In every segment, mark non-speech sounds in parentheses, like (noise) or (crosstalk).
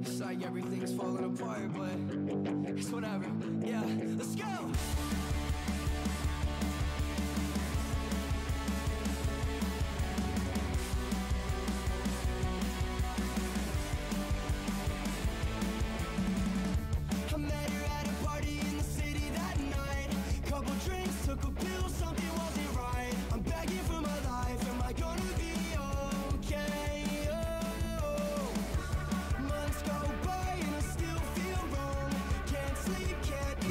It's like everything's falling apart, but it's whatever. Yeah.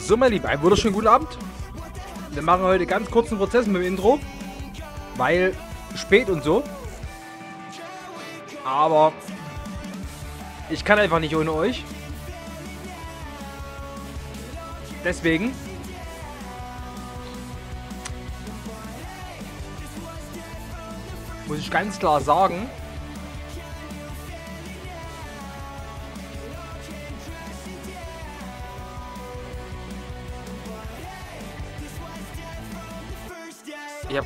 So, mein Lieben, einen wunderschönen guten Abend. Wir machen heute ganz kurzen Prozess mit dem Intro, weil spät und so. Aber ich kann einfach nicht ohne euch. Deswegen muss ich ganz klar sagen,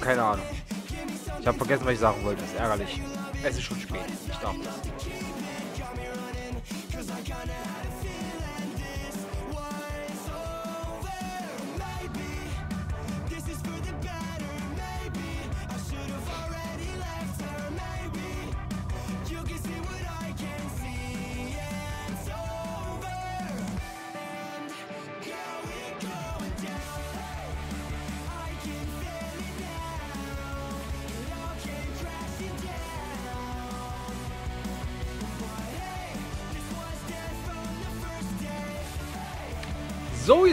keine Ahnung. Ich habe vergessen, was ich sagen wollte. Das ist ärgerlich. Es ist schon spät. Ich darf das.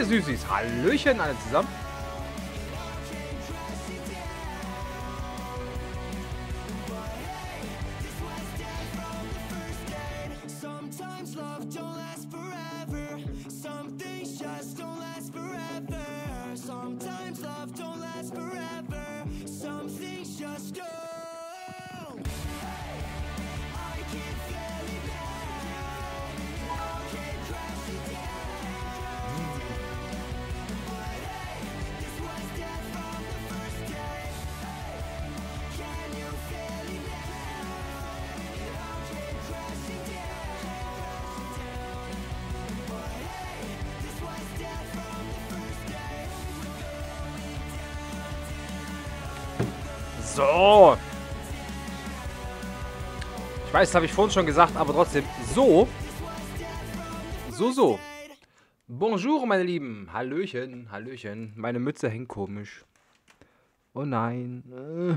Süßis. Hallöchen alle zusammen. Sometimes love don't last forever. So. Ich weiß, das habe ich vorhin schon gesagt, aber trotzdem. So. So, so. Bonjour, meine Lieben. Hallöchen, Hallöchen. Meine Mütze hängt komisch. Oh nein. Äh.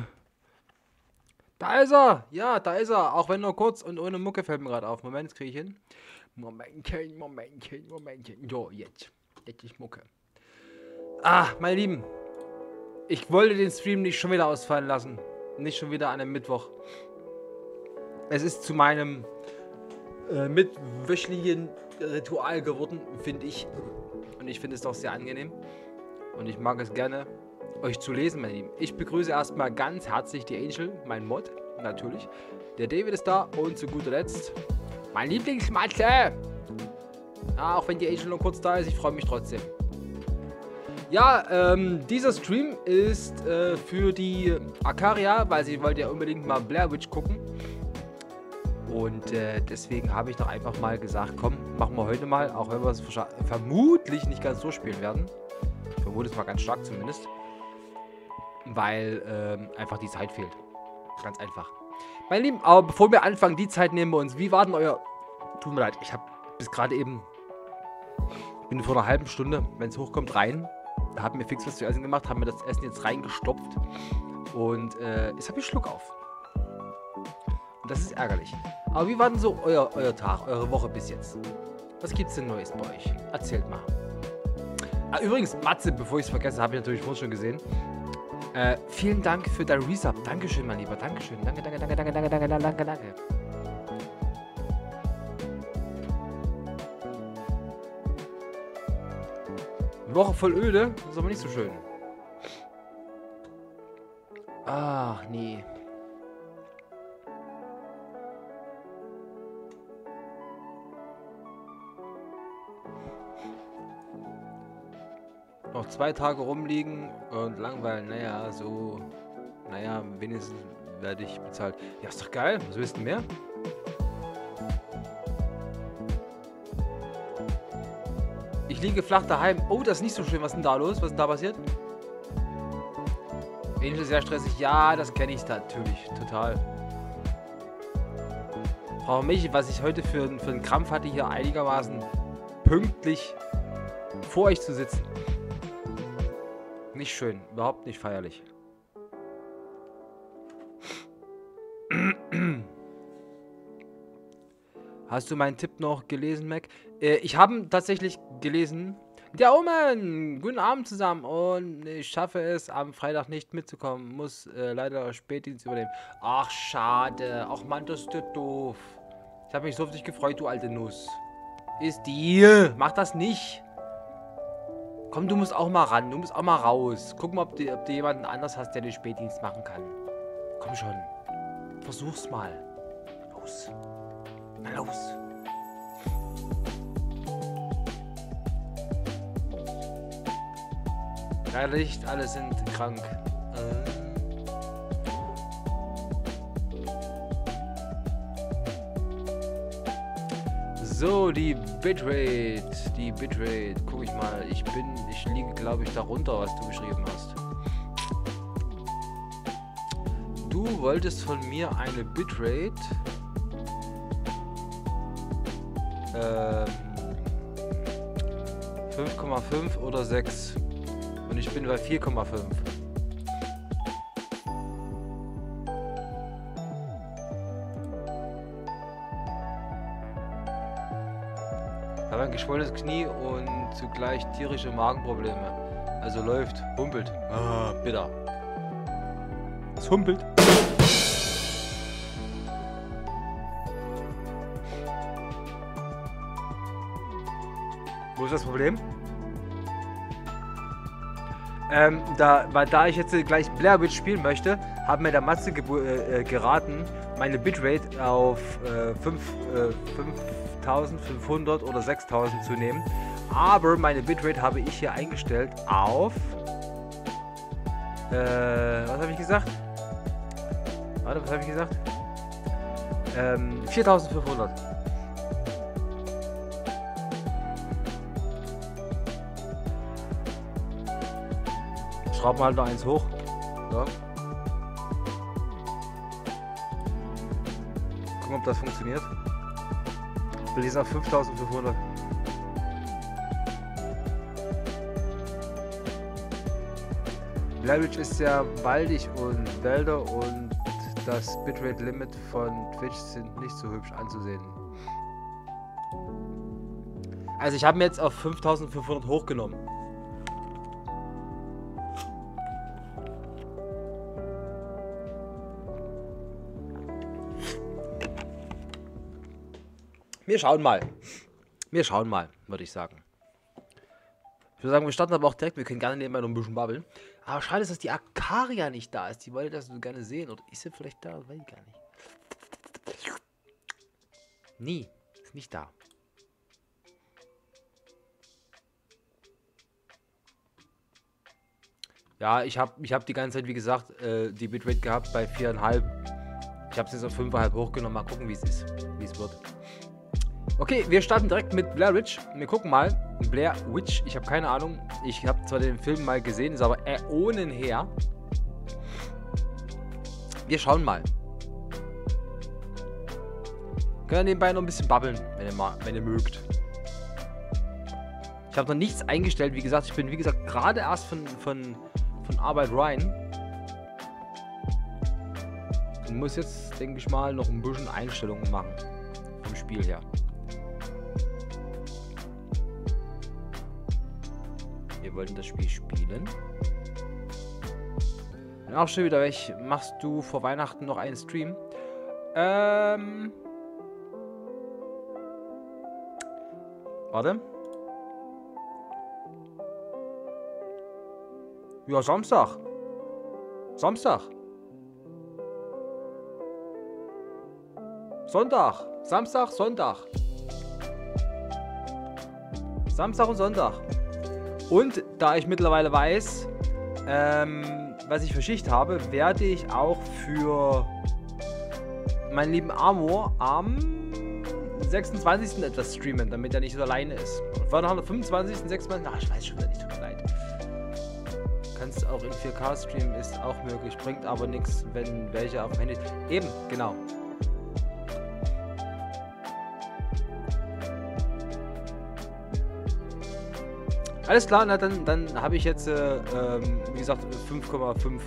Da ist er. Ja, da ist er. Auch wenn nur kurz und ohne Mucke fällt mir gerade auf. Moment, das kriege ich hin. Momentchen, Momentchen, Momentchen. Jo, jetzt. Jetzt ist Mucke. Ah, meine Lieben. Ich wollte den Stream nicht schon wieder ausfallen lassen. Nicht schon wieder an einem Mittwoch. Es ist zu meinem äh, mitwöchentlichen Ritual geworden, finde ich. Und ich finde es doch sehr angenehm. Und ich mag es gerne, euch zu lesen, meine Lieben. Ich begrüße erstmal ganz herzlich die Angel, mein Mod, natürlich. Der David ist da und zu guter Letzt mein Lieblingsmatze. Ah, auch wenn die Angel nur kurz da ist, ich freue mich trotzdem. Ja, ähm, dieser Stream ist äh, für die Akaria, weil sie wollte ja unbedingt mal Blair Witch gucken. Und äh, deswegen habe ich doch einfach mal gesagt, komm, machen wir heute mal, auch wenn wir es vermutlich nicht ganz so spielen werden. Ich vermute es mal ganz stark zumindest. Weil ähm, einfach die Zeit fehlt. Ganz einfach. Meine Lieben, aber bevor wir anfangen, die Zeit nehmen wir uns. Wie war denn euer... Tut mir leid, ich habe bis gerade eben... Bin vor einer halben Stunde, wenn es hochkommt, rein. Haben mir fix was zu essen gemacht, haben mir das Essen jetzt reingestopft. Und äh, jetzt habe ich Schluck auf. Und das ist ärgerlich. Aber wie war denn so euer, euer Tag, eure Woche bis jetzt? Was gibt's denn Neues bei euch? Erzählt mal. Ah, übrigens, Matze, bevor ich es vergesse, habe ich natürlich vorhin schon gesehen. Äh, vielen Dank für dein Resub. Dankeschön, mein Lieber. Dankeschön. Danke, danke, danke, danke, danke, danke, danke, danke. Woche voll öde, ist aber nicht so schön. Ach, nee. Noch zwei Tage rumliegen und langweilen. Naja, so. Naja, wenigstens werde ich bezahlt. Ja, ist doch geil. Was willst du mehr? Liege flach daheim. Oh, das ist nicht so schön. Was ist denn da los? Was ist denn da passiert? Ähnlich sehr stressig. Ja, das kenne ich natürlich. Total. Frau Michi, was ich heute für, für einen Krampf hatte, hier einigermaßen pünktlich vor euch zu sitzen. Nicht schön. Überhaupt nicht feierlich. (clears throat) Hast du meinen Tipp noch gelesen, Mac? Äh, ich habe ihn tatsächlich gelesen. Der Omen! Guten Abend zusammen. Und ich schaffe es, am Freitag nicht mitzukommen. Muss äh, leider Spätdienst übernehmen. Ach, schade. Ach, Mann, das ist doof. Ich habe mich so auf dich gefreut, du alte Nuss. Ist die. Mach das nicht. Komm, du musst auch mal ran. Du musst auch mal raus. Guck mal, ob du, ob du jemanden anders hast, der den Spätdienst machen kann. Komm schon. Versuch's mal. Los. Los. Leider nicht alle sind krank. So, die Bitrate. Die Bitrate. Guck ich mal. Ich bin, ich liege, glaube ich, darunter, was du geschrieben hast. Du wolltest von mir eine Bitrate. Ähm, 5,5 oder 6. Und ich bin bei 4,5. Ich habe ein geschwollenes Knie und zugleich tierische Magenprobleme. Also läuft, humpelt. Ah, bitter. Es humpelt. Ist das Problem? Ähm, da, weil da ich jetzt gleich Blair Witch spielen möchte, hat mir der Matze äh, äh, geraten, meine Bitrate auf äh, 5, äh, 5500 oder 6000 zu nehmen. Aber meine Bitrate habe ich hier eingestellt auf. Äh, was habe ich gesagt? Warte, was habe ich gesagt? Ähm, 4500. Schrauben wir halt noch eins hoch. So. Gucken, ob das funktioniert. Wir lesen auf 5500. Blairwitch ist sehr waldig und Wälder und das Bitrate Limit von Twitch sind nicht so hübsch anzusehen. Also ich habe mir jetzt auf 5500 hochgenommen. Wir schauen mal. Wir schauen mal, würde ich sagen. Ich würde sagen, wir starten aber auch direkt. Wir können gerne nebenbei noch ein bisschen babbeln. Aber schade ist, dass die Akaria nicht da ist. Die wollte das so gerne sehen. Oder ist sie vielleicht da? Weiß ich gar nicht. Nie. Ist nicht da. Ja, ich habe ich hab die ganze Zeit, wie gesagt, äh, die Bitrate gehabt bei 4,5. Ich habe es jetzt auf 5,5 hochgenommen. Mal gucken, wie es ist. Wie es wird. Okay, wir starten direkt mit Blair Witch. Wir gucken mal. Blair Witch, ich habe keine Ahnung. Ich habe zwar den Film mal gesehen, ist aber Äonen her. Wir schauen mal. Können nebenbei noch ein bisschen babbeln, wenn ihr, mal, wenn ihr mögt. Ich habe noch nichts eingestellt. Wie gesagt, ich bin wie gesagt gerade erst von, von, von Arbeit rein. Und muss jetzt, denke ich mal, noch ein bisschen Einstellungen machen. Vom Spiel her. Wir wollten das Spiel spielen. Bin auch schon wieder weg. Machst du vor Weihnachten noch einen Stream? Ähm. Warte. Ja, Samstag. Samstag. Sonntag. Samstag, Sonntag. Samstag und Sonntag. Und da ich mittlerweile weiß, ähm, was ich für Schicht habe, werde ich auch für meinen lieben Amor am 26. etwas streamen, damit er nicht so alleine ist. Und vorher noch am 25. 26. Ach, ich weiß schon wieder nicht, tut mir leid. Kannst auch in 4K streamen, ist auch möglich. Bringt aber nichts, wenn welche auf dem Handy. Eben, genau. Alles klar, na dann, dann habe ich jetzt, äh, ähm, wie gesagt, 5,5.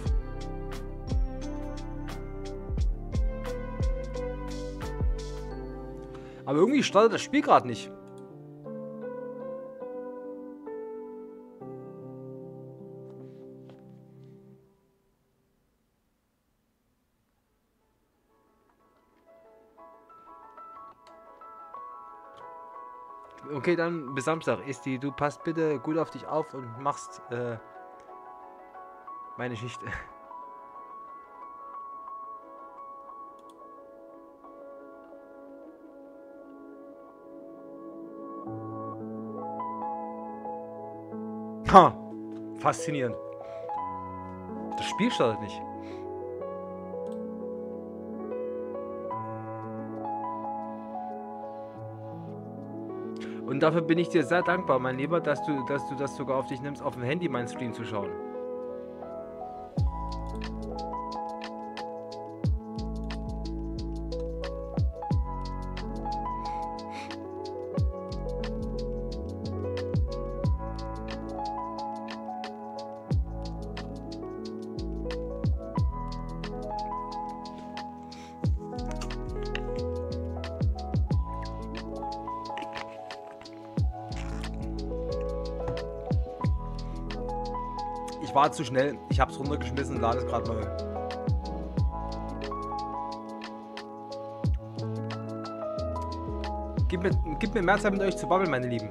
Aber irgendwie startet das Spiel gerade nicht. Okay, dann bis Samstag. Esti, du passt bitte gut auf dich auf und machst äh, meine Schicht. Ha! Faszinierend. Das Spiel startet nicht. Und dafür bin ich dir sehr dankbar, mein Lieber, dass du, dass du das sogar auf dich nimmst, auf dem Handy meinen Stream zu schauen. War zu schnell. Ich hab's runtergeschmissen und lade es gerade neu. Gib mir, gib mir mehr Zeit mit euch zu babbeln, meine Lieben.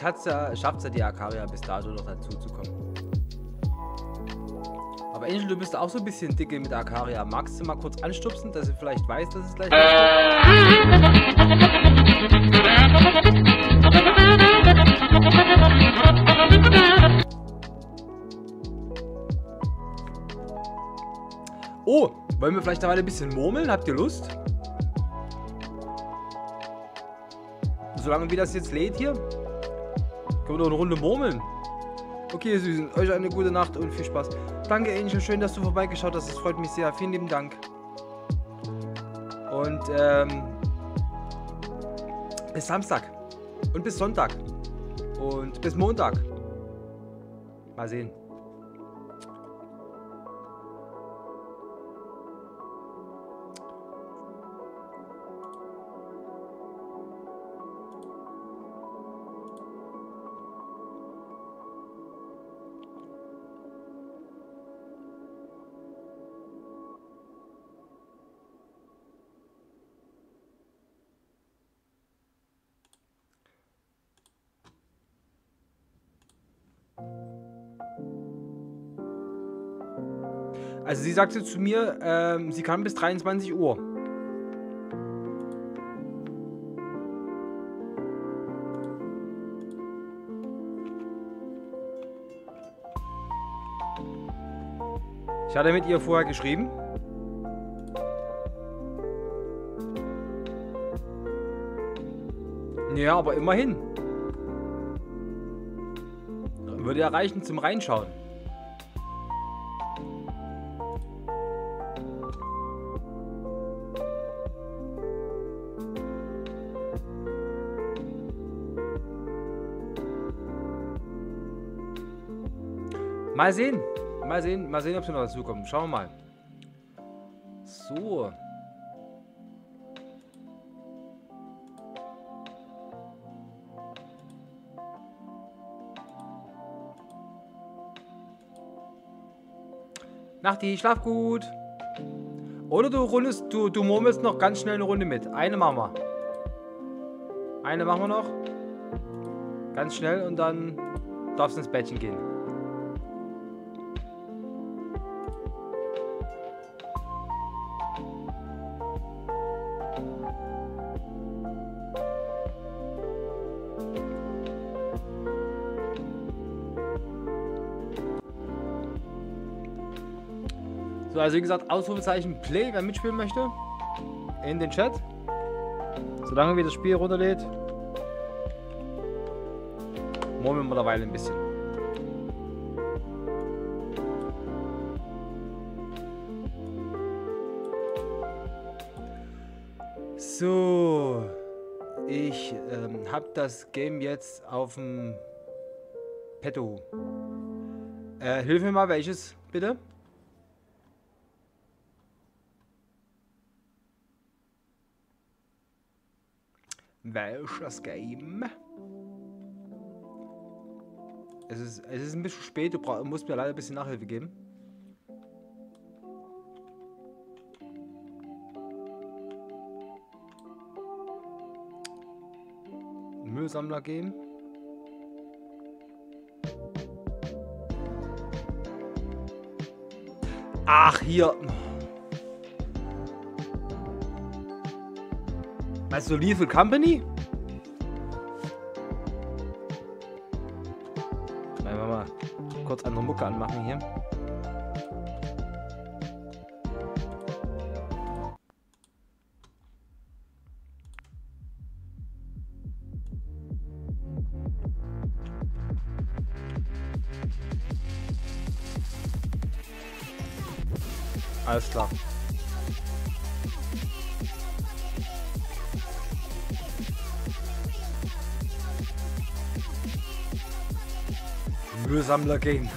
Vielleicht ja, schafft es ja die Akaria bis dato noch dazu zu kommen. Aber Angel, du bist auch so ein bisschen dicke mit Akaria. Magst du mal kurz anstupsen, dass sie vielleicht weiß, dass es gleich losgeht? Oh, wollen wir vielleicht dabei ein bisschen murmeln? Habt ihr Lust? Solange wie das jetzt lädt hier, können wir doch eine Runde murmeln. Okay, ihr Süßen, euch eine gute Nacht und viel Spaß. Danke, Angel, schön, dass du vorbeigeschaut hast. Das freut mich sehr. Vielen lieben Dank. Und ähm, bis Samstag und bis Sonntag und bis Montag. Mal sehen. Sagte zu mir, ähm, sie kann bis 23 Uhr. Ich hatte mit ihr vorher geschrieben. Ja, aber immerhin. Würde ja reichen zum Reinschauen. Mal sehen. Mal sehen, mal sehen, ob sie noch dazu kommen. Schauen wir mal. So. Nachti, schlaf gut. Oder du rundest, du, du murmelst noch ganz schnell eine Runde mit. Eine machen wir. Eine machen wir noch. Ganz schnell und dann darfst du ins Bettchen gehen. Also wie gesagt, Ausrufezeichen Play, wer mitspielen möchte. In den Chat. Solange wir das Spiel runterlädt. Murmeln wir derweil ein bisschen. So. Ich ähm, habe das Game jetzt auf dem Petto. Äh, hilf mir mal, welches, bitte? Welches Game? Es ist, es ist ein bisschen spät, du brauch, musst mir leider ein bisschen Nachhilfe geben. Müllsammler gehen. Ach, hier. Weißt du, Lethal Company? Mucke anmachen hier. Alles klar. Müllsammler gehen.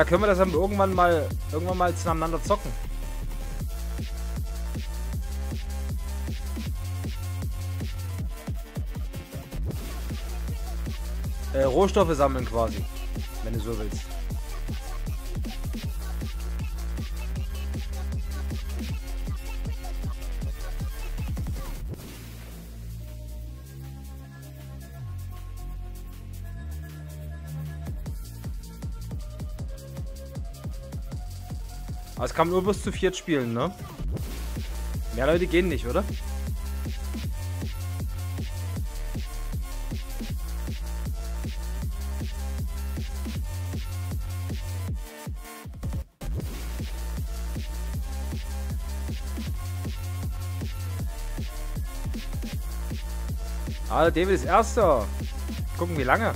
Da können wir das dann irgendwann mal irgendwann mal zueinander zocken. Äh, Rohstoffe sammeln quasi, wenn du so willst. Kann nur bis zu viert spielen, ne? Mehr Leute gehen nicht, oder? Ah, David ist Erster. Gucken, wie lange.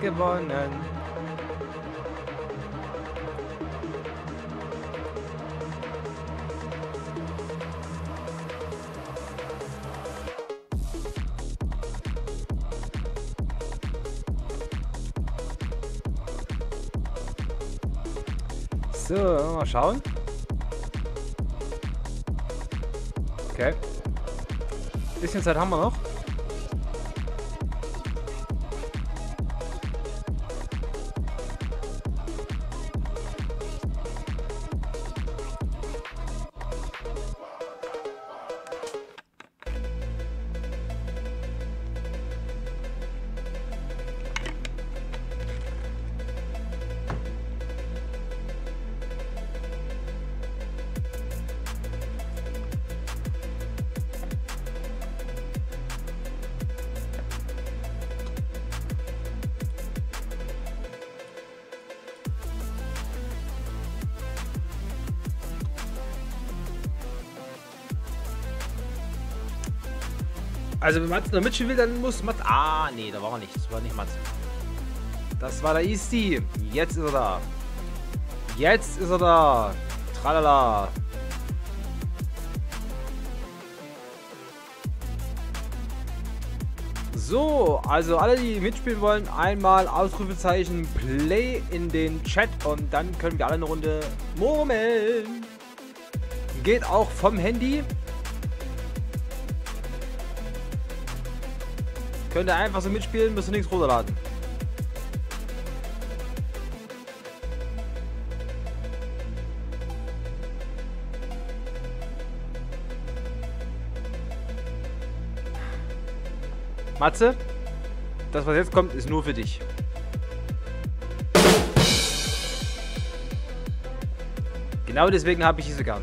Gewonnen. So, mal schauen. Okay. Bisschen Zeit haben wir noch. Also wenn Mats noch mitspielen will, dann muss Mats... Ah, nee, da war er nicht. Das war nicht Mats. Das war der Easty. Jetzt ist er da. Jetzt ist er da. Tralala. So, also alle, die mitspielen wollen, einmal Ausrufezeichen Play in den Chat und dann können wir alle eine Runde murmeln. Geht auch vom Handy. Könnt ihr einfach so mitspielen, müsst ihr nichts runterladen. Matze, das was jetzt kommt, ist nur für dich. Genau deswegen habe ich dich so gern.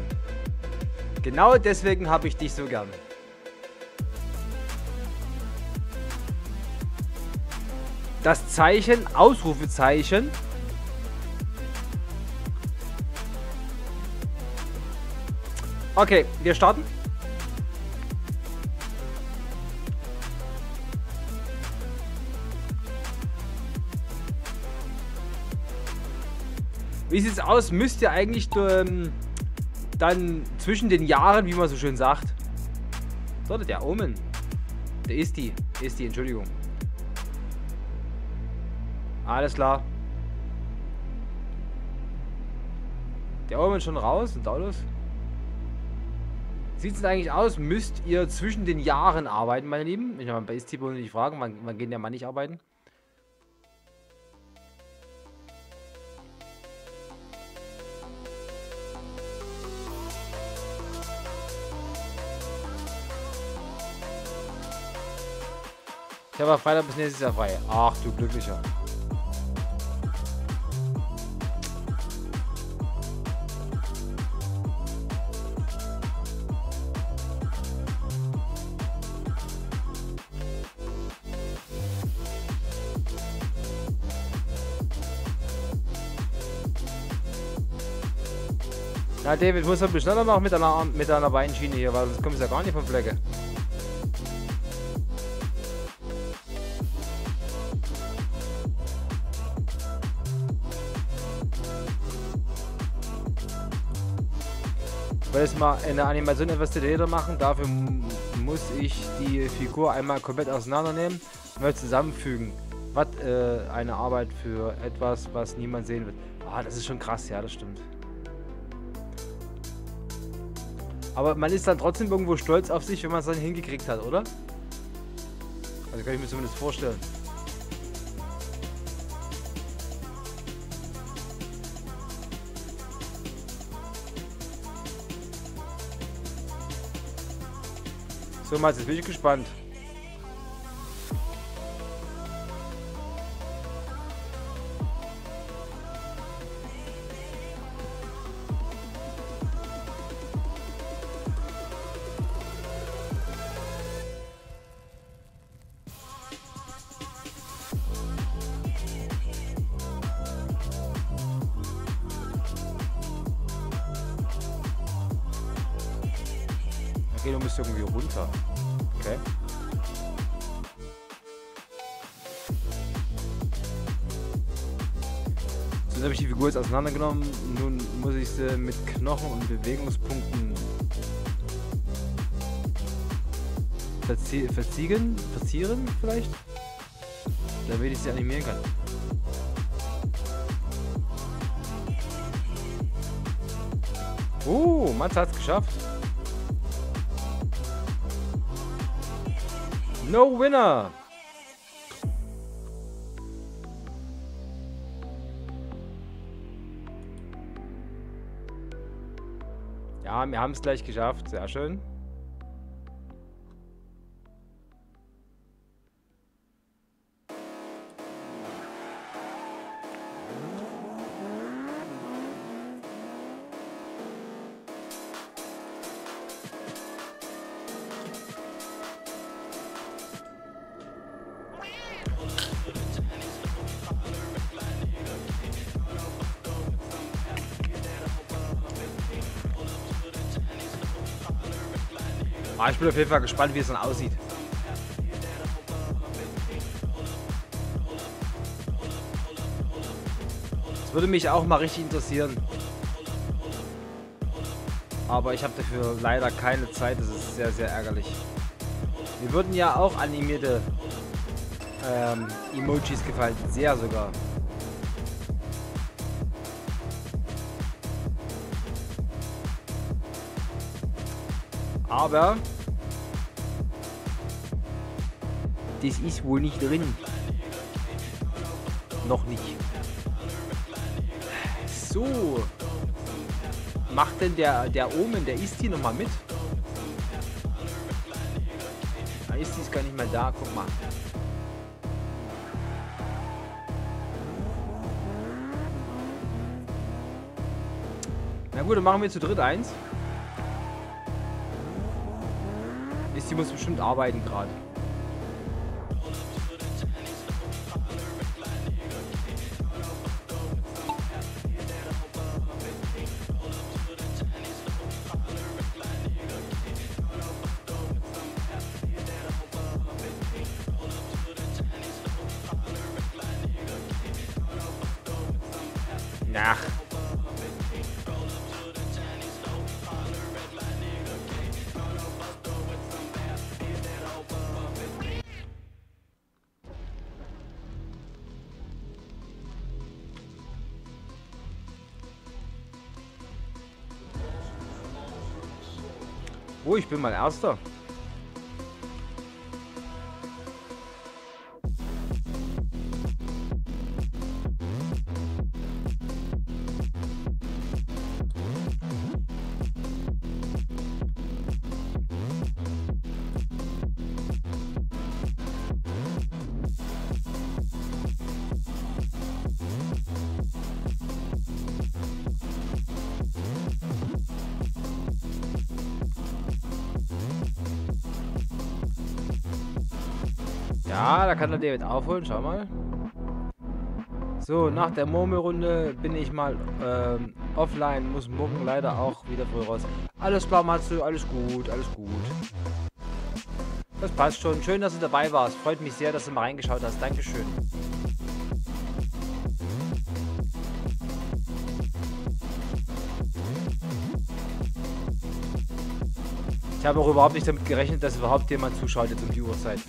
Genau deswegen habe ich dich so gern. Das Zeichen, Ausrufezeichen. Okay, wir starten. Wie sieht's aus? Müsst ihr eigentlich ähm, dann zwischen den Jahren, wie man so schön sagt. Dort der Omen. Der ist die. Ist die, Entschuldigung. Alles klar. Der Omen schon raus und Autos. Sieht es eigentlich aus? Müsst ihr zwischen den Jahren arbeiten, meine Lieben? Ich meine, bei Istibo nicht fragen, wann, wann gehen der Mann nicht arbeiten? Ich habe Freitag bis nächstes Jahr frei. Ach du Glücklicher. Na, David, muss ein bisschen schneller machen mit einer, mit einer Beinschiene hier, weil sonst kommst du ja gar nicht von Flecke. Ich wollte jetzt mal in der Animation etwas detaillierter machen. Dafür muss ich die Figur einmal komplett auseinandernehmen und mal zusammenfügen. Was äh, eine Arbeit für etwas, was niemand sehen wird. Ah, das ist schon krass, ja, das stimmt. Aber man ist dann trotzdem irgendwo stolz auf sich, wenn man es dann hingekriegt hat, oder? Also kann ich mir zumindest vorstellen. So, Mats, jetzt bin ich gespannt. Auseinandergenommen. Nun muss ich sie mit Knochen und Bewegungspunkten verzie verziehen, verzieren vielleicht? Damit ich sie animieren kann. Oh, Mats hat's geschafft. No winner! Ja, wir haben es gleich geschafft. Sehr schön. bin auf jeden Fall gespannt, wie es dann aussieht. Das würde mich auch mal richtig interessieren. Aber ich habe dafür leider keine Zeit. Das ist sehr, sehr ärgerlich. Wir würden ja auch animierte ähm, Emojis gefallen. Sehr sogar. Aber das ist wohl nicht drin. Noch nicht. So. Macht denn der, der Omen, der ist hier nochmal mit? Da ist die gar nicht mehr da. Guck mal. Na gut, dann machen wir zu dritt eins. Ist, die muss bestimmt arbeiten gerade. Mal Erster. Kann der David aufholen. Schau mal. So, nach der Murmelrunde bin ich mal ähm, offline. Muss morgen leider auch wieder früh raus. Alles klar, Matsu. Alles gut, alles gut. Das passt schon. Schön, dass du dabei warst. Freut mich sehr, dass du mal reingeschaut hast. Dankeschön. Ich habe auch überhaupt nicht damit gerechnet, dass überhaupt jemand zuschaut jetzt um die Uhrzeit.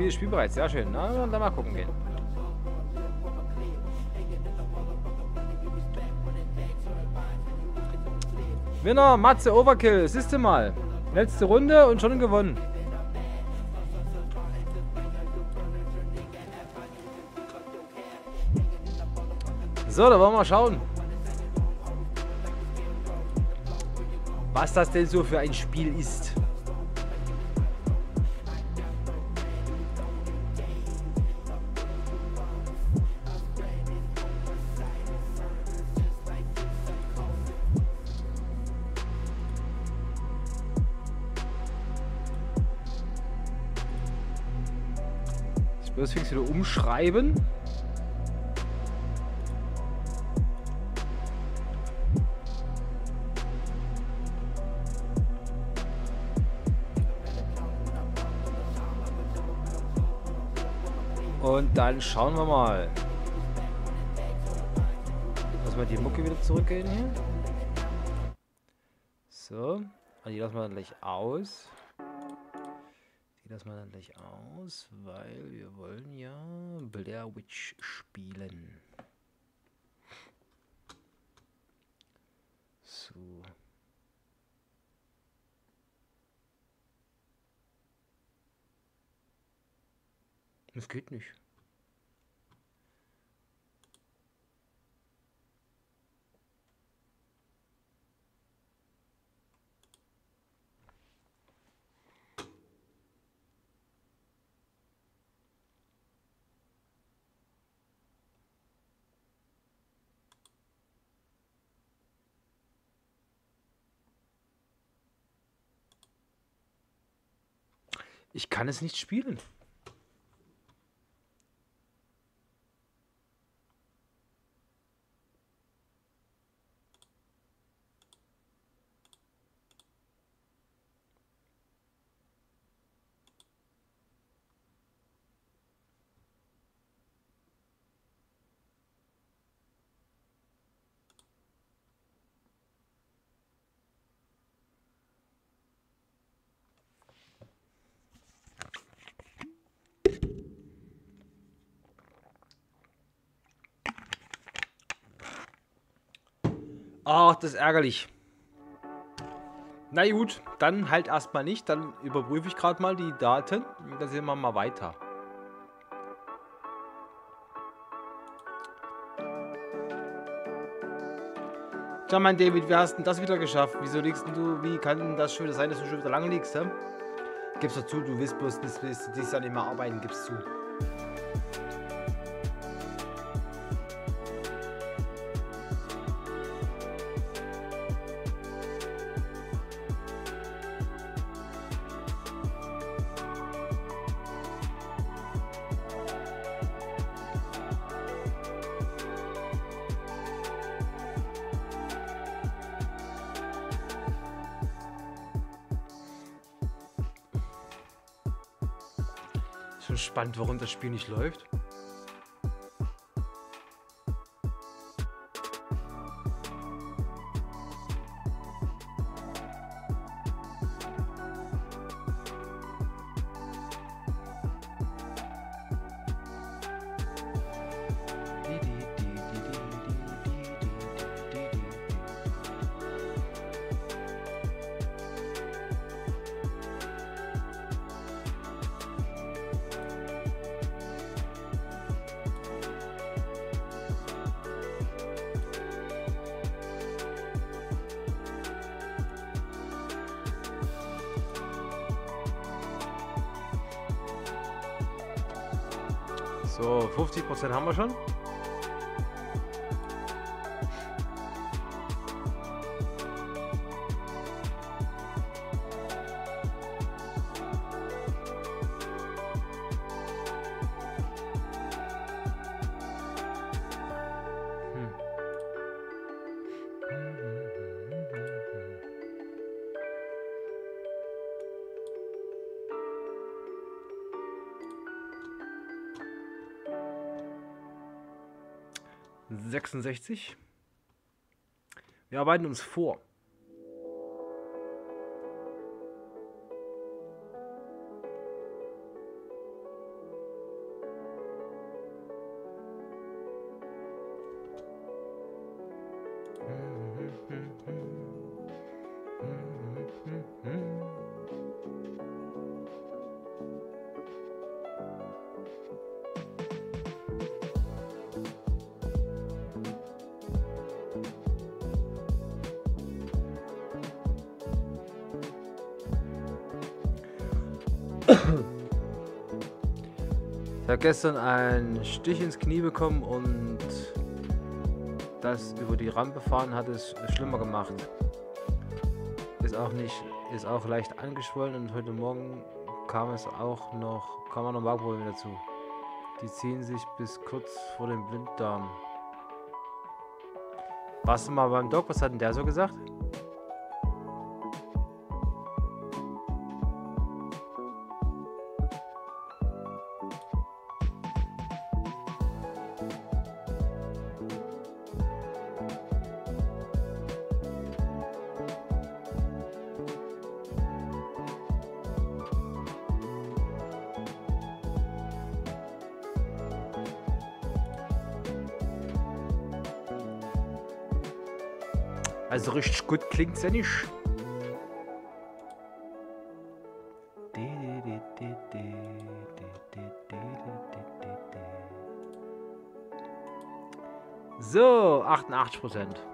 Spiel, Spiel bereits. Sehr schön. Na, dann mal gucken gehen. Winner, Matze, Overkill. Siehst du mal. Letzte Runde und schon gewonnen. So, dann wollen wir mal schauen. Was das denn so für ein Spiel ist. Umschreiben. Und dann schauen wir mal. Lass mal die Mucke wieder zurückgehen hier. So. Und die lassen wir dann gleich aus. Wir dann gleich aus, weil wir wollen ja Blair Witch spielen. So. Das geht nicht. Ich kann es nicht spielen. Ach, das ist ärgerlich. Na gut, dann halt erstmal nicht. Dann überprüfe ich gerade mal die Daten. Dann sehen wir mal weiter. Tja, mein David, wie hast denn das wieder geschafft? Wieso liegst du, wie kann denn das schon wieder sein, dass du schon wieder lange liegst, hä? Gib's doch zu, du willst bloß bis, bis dieses Jahr nicht mehr arbeiten, gib's zu. Warum das Spiel nicht läuft. 64. Wir arbeiten uns vor. Habe gestern einen Stich ins Knie bekommen und das über die Rampe fahren hat es schlimmer gemacht. Ist auch nicht, ist auch leicht angeschwollen und heute Morgen kam es auch noch, kam auch noch Magenprobleme dazu. Die ziehen sich bis kurz vor dem Blinddarm. Warst du mal beim Doc? Was hat denn der so gesagt? Klingt's ja nicht. So, 88 Prozent.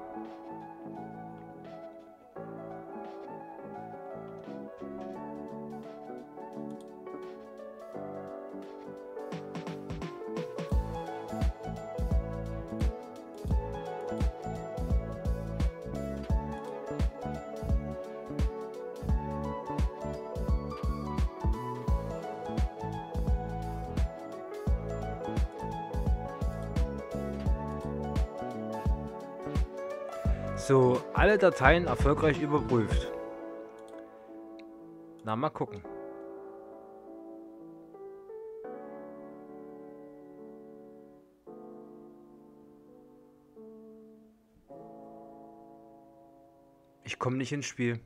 So, alle Dateien erfolgreich überprüft. Na, mal gucken. Ich komme nicht ins Spiel.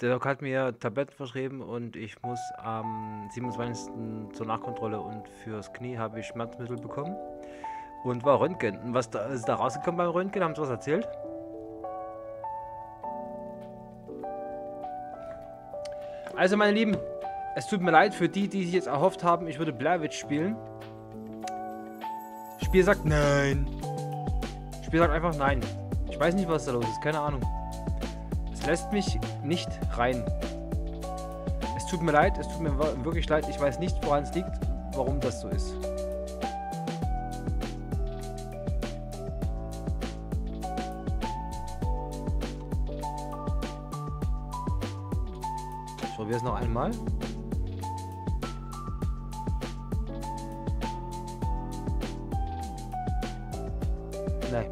Der Doc hat mir Tabletten verschrieben und ich muss am 27. zur Nachkontrolle und fürs Knie habe ich Schmerzmittel bekommen. Und war Röntgen. Und was da, ist da rausgekommen beim Röntgen? Haben sie was erzählt? Also, meine Lieben, es tut mir leid für die, die sich jetzt erhofft haben, ich würde Blair Witch spielen. Spiel sagt nein. Spiel sagt einfach nein. Ich weiß nicht, was da los ist. Keine Ahnung. Es lässt mich nicht rein. Es tut mir leid. Es tut mir wirklich leid. Ich weiß nicht, woran es liegt, warum das so ist. Probiere es noch einmal. Nein.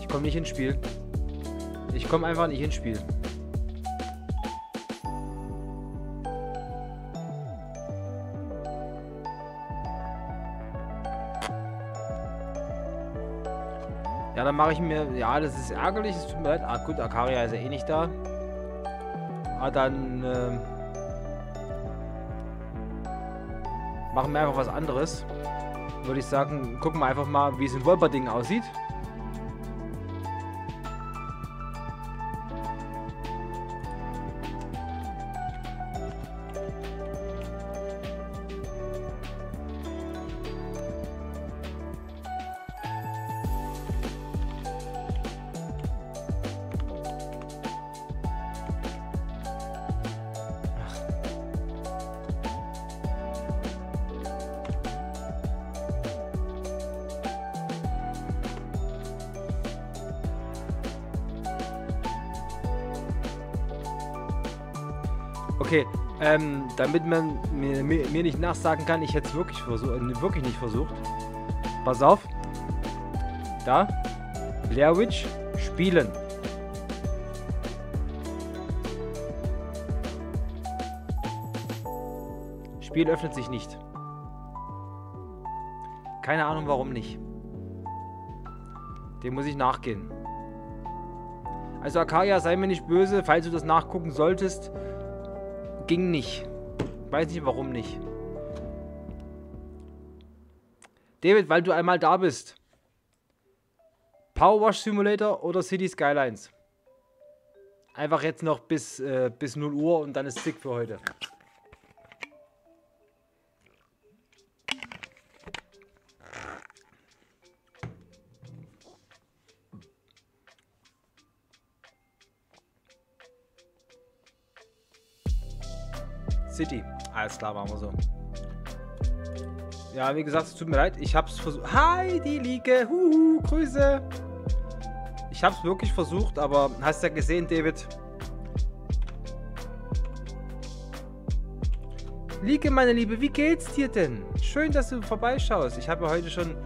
Ich komme nicht ins Spiel. Ich komme einfach nicht ins Spiel. Ja, dann mache ich mir... Ja, das ist ärgerlich. Es tut mir leid. Ah, gut, Akaria ist ja eh nicht da. Ah, dann... ähm, machen wir einfach was anderes. Würde ich sagen, gucken wir einfach mal, wie es in Wolperding aussieht. Damit man mir, mir, mir nicht nachsagen kann, ich hätte es wirklich, versuch, äh, wirklich nicht versucht. Pass auf. Da. Blair Witch spielen. Spiel öffnet sich nicht. Keine Ahnung warum nicht. Dem muss ich nachgehen. Also Akaria, sei mir nicht böse, falls du das nachgucken solltest. Ging nicht. Weiß nicht warum nicht. David, weil du einmal da bist. Power Wash Simulator oder City Skylines? Einfach jetzt noch bis, äh, bis 0 Uhr und dann ist Sick für heute. Alles klar, machen wir so. Ja, wie gesagt, es tut mir leid. Ich hab's versucht. Hi, die Liege. Huhu, Grüße. Ich hab's wirklich versucht, aber hast ja gesehen, David. Liege, meine Liebe, wie geht's dir denn? Schön, dass du vorbeischaust. Ich habe heute schon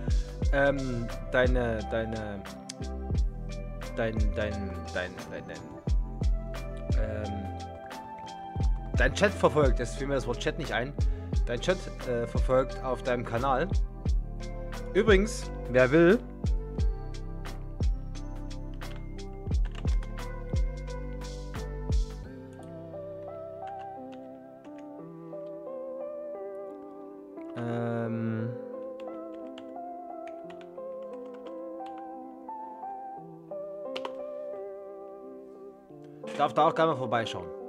ähm, deine, deine, dein, dein, dein, dein, dein, ähm, dein Chat verfolgt. Jetzt fiel mir das Wort Chat nicht ein. Dein Chat äh, verfolgt auf deinem Kanal. Übrigens, wer will, ähm, darf da auch gerne mal vorbeischauen.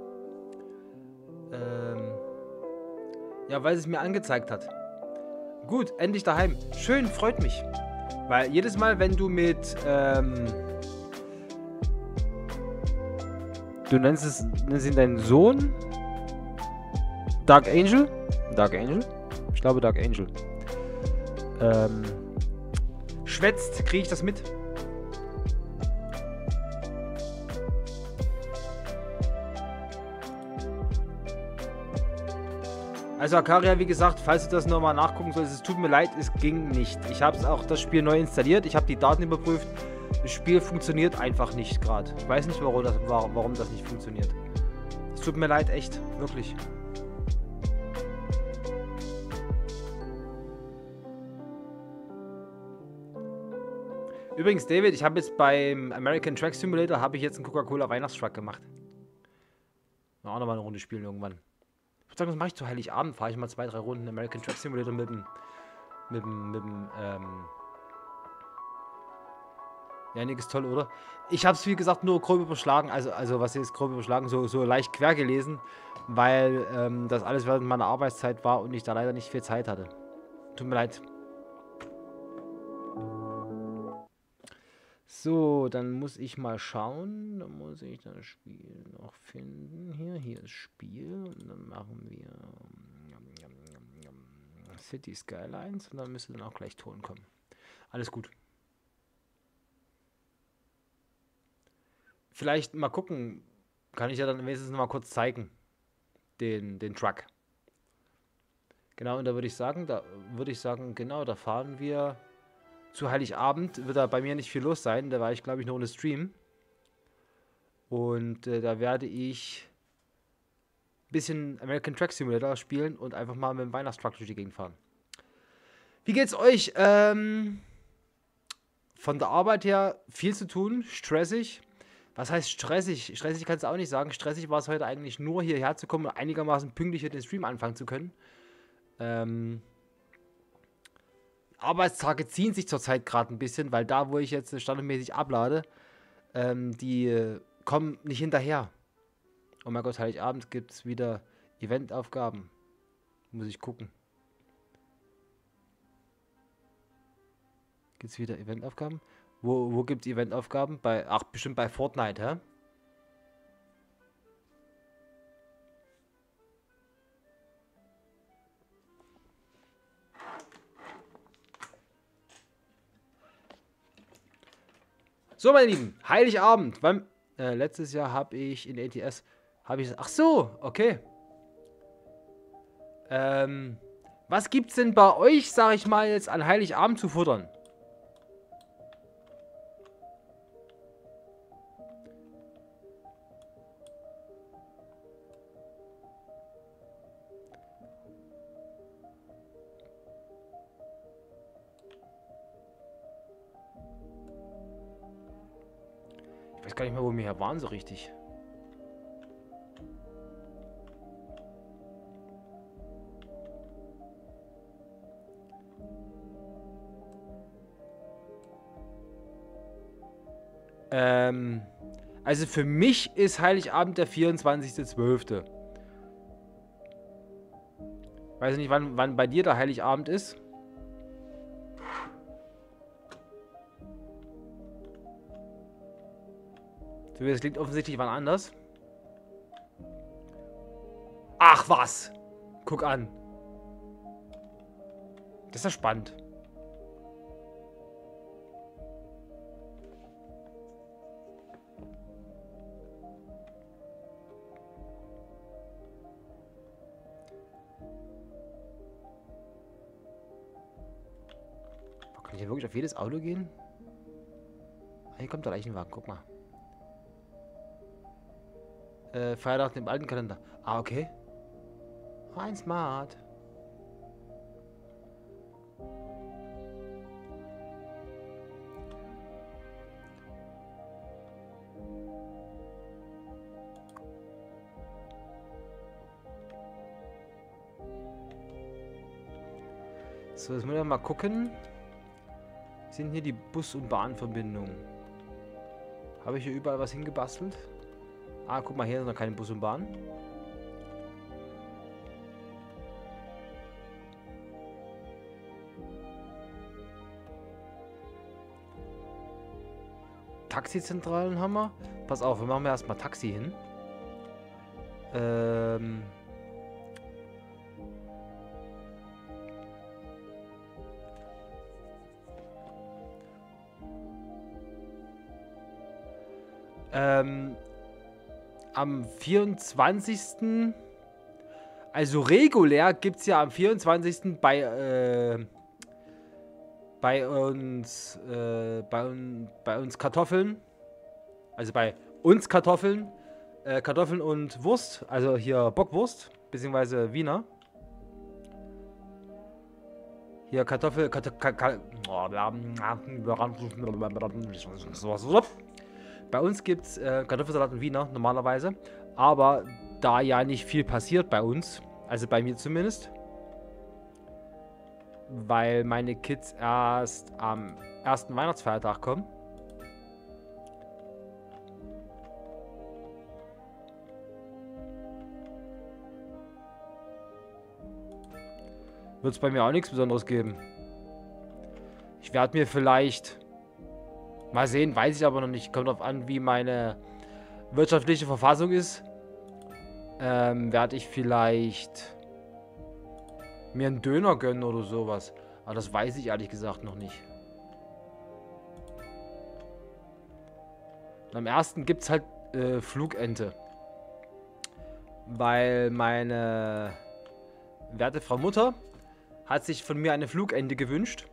Ja, weil es mir angezeigt hat. Gut, endlich daheim. Schön, freut mich. Weil jedes Mal, wenn du mit, ähm, du nennst es, nennst ihn deinen Sohn? Dark Angel? Dark Angel? Ich glaube Dark Angel. Ähm, schwätzt, kriege ich das mit? Also Akaria, wie gesagt, falls du das nochmal nachgucken solltest, es tut mir leid, es ging nicht. Ich habe auch das Spiel neu installiert, ich habe die Daten überprüft. Das Spiel funktioniert einfach nicht gerade. Ich weiß nicht, warum das, warum das nicht funktioniert. Es tut mir leid, echt, wirklich. Übrigens, David, ich habe jetzt beim American Track Simulator habe ich jetzt einen Coca-Cola Weihnachtstruck gemacht. Auch nochmal eine Runde spielen irgendwann würde sagen, das mache ich zu Heiligabend, fahre ich mal zwei, drei Runden American Truck Simulator mit dem, mit dem, mit dem, ähm ja, nix ist toll, oder? Ich habe es, wie gesagt, nur grob überschlagen, also, also was ist grob überschlagen, so, so leicht quer gelesen, weil ähm, das alles während meiner Arbeitszeit war und ich da leider nicht viel Zeit hatte. Tut mir leid. So, dann muss ich mal schauen. Dann muss ich das Spiel noch finden. Hier, hier ist Spiel. Und dann machen wir ähm, City Skylines. Und dann müsste dann auch gleich Ton kommen. Alles gut. Vielleicht mal gucken. Kann ich ja dann wenigstens noch mal kurz zeigen. Den, den Truck. Genau, und da würde ich sagen, da würde ich sagen, genau, da fahren wir zu Heiligabend wird da bei mir nicht viel los sein. Da war ich, glaube ich, noch ohne Stream. Und äh, da werde ich ein bisschen American Track Simulator spielen und einfach mal mit dem Weihnachtstruck durch die Gegend fahren. Wie geht's euch? Ähm, von der Arbeit her viel zu tun, stressig. Was heißt stressig? Stressig kannst du auch nicht sagen. Stressig war es heute eigentlich nur hierher zu kommen und einigermaßen pünktlich den Stream anfangen zu können. Ähm, Arbeitstage ziehen sich zurzeit gerade ein bisschen, weil da, wo ich jetzt standardmäßig ablade, ähm, die äh, kommen nicht hinterher. Oh mein Gott, Heiligabend gibt es wieder Eventaufgaben. Muss ich gucken. Gibt es wieder Eventaufgaben? Wo, wo gibt es Eventaufgaben? Bei, ach, bestimmt bei Fortnite, hä? So, meine Lieben, Heiligabend. Beim, äh, letztes Jahr habe ich in ATS, habe ich, ach so, okay. Ähm, was gibt's denn bei euch, sag ich mal, jetzt an Heiligabend zu futtern? Hier waren so richtig. Ähm, also für mich ist Heiligabend der 24.12. Weiß nicht, wann, wann bei dir der Heiligabend ist. So wie es klingt offensichtlich wann anders. Ach was! Guck an. Das ist ja spannend. Kann ich hier wirklich auf jedes Auto gehen? Ah, Hier kommt der Leichenwagen, guck mal. Äh, Feiertag im alten Kalender. Ah, okay. Oh, ein Smart. So, jetzt muss ich mal gucken. Sind hier die Bus- und Bahnverbindungen? Habe ich hier überall was hingebastelt? Ah, guck mal, hier sind noch keine Bus und Bahn. Taxizentralen haben wir. Pass auf, wir machen erstmal Taxi hin. Ähm. Ähm, am 24. Also regulär gibt es ja am 24. bei, äh, bei uns, äh, bei, bei uns Kartoffeln. Also bei uns Kartoffeln. Äh, Kartoffeln und Wurst. Also hier Bockwurst, beziehungsweise Wiener. Hier Kartoffel, Kartoffel, bei uns gibt es äh, Kartoffelsalat und Wiener normalerweise. Aber da ja nicht viel passiert bei uns, also bei mir zumindest, weil meine Kids erst am ersten Weihnachtsfeiertag kommen. Wird es bei mir auch nichts Besonderes geben. Ich werde mir vielleicht Mal sehen, weiß ich aber noch nicht. Kommt darauf an, wie meine wirtschaftliche Verfassung ist. Ähm, werde ich vielleicht mir einen Döner gönnen oder sowas. Aber das weiß ich ehrlich gesagt noch nicht. Und am ersten gibt es halt äh, Flugente. Weil meine werte Frau Mutter hat sich von mir eine Flugente gewünscht.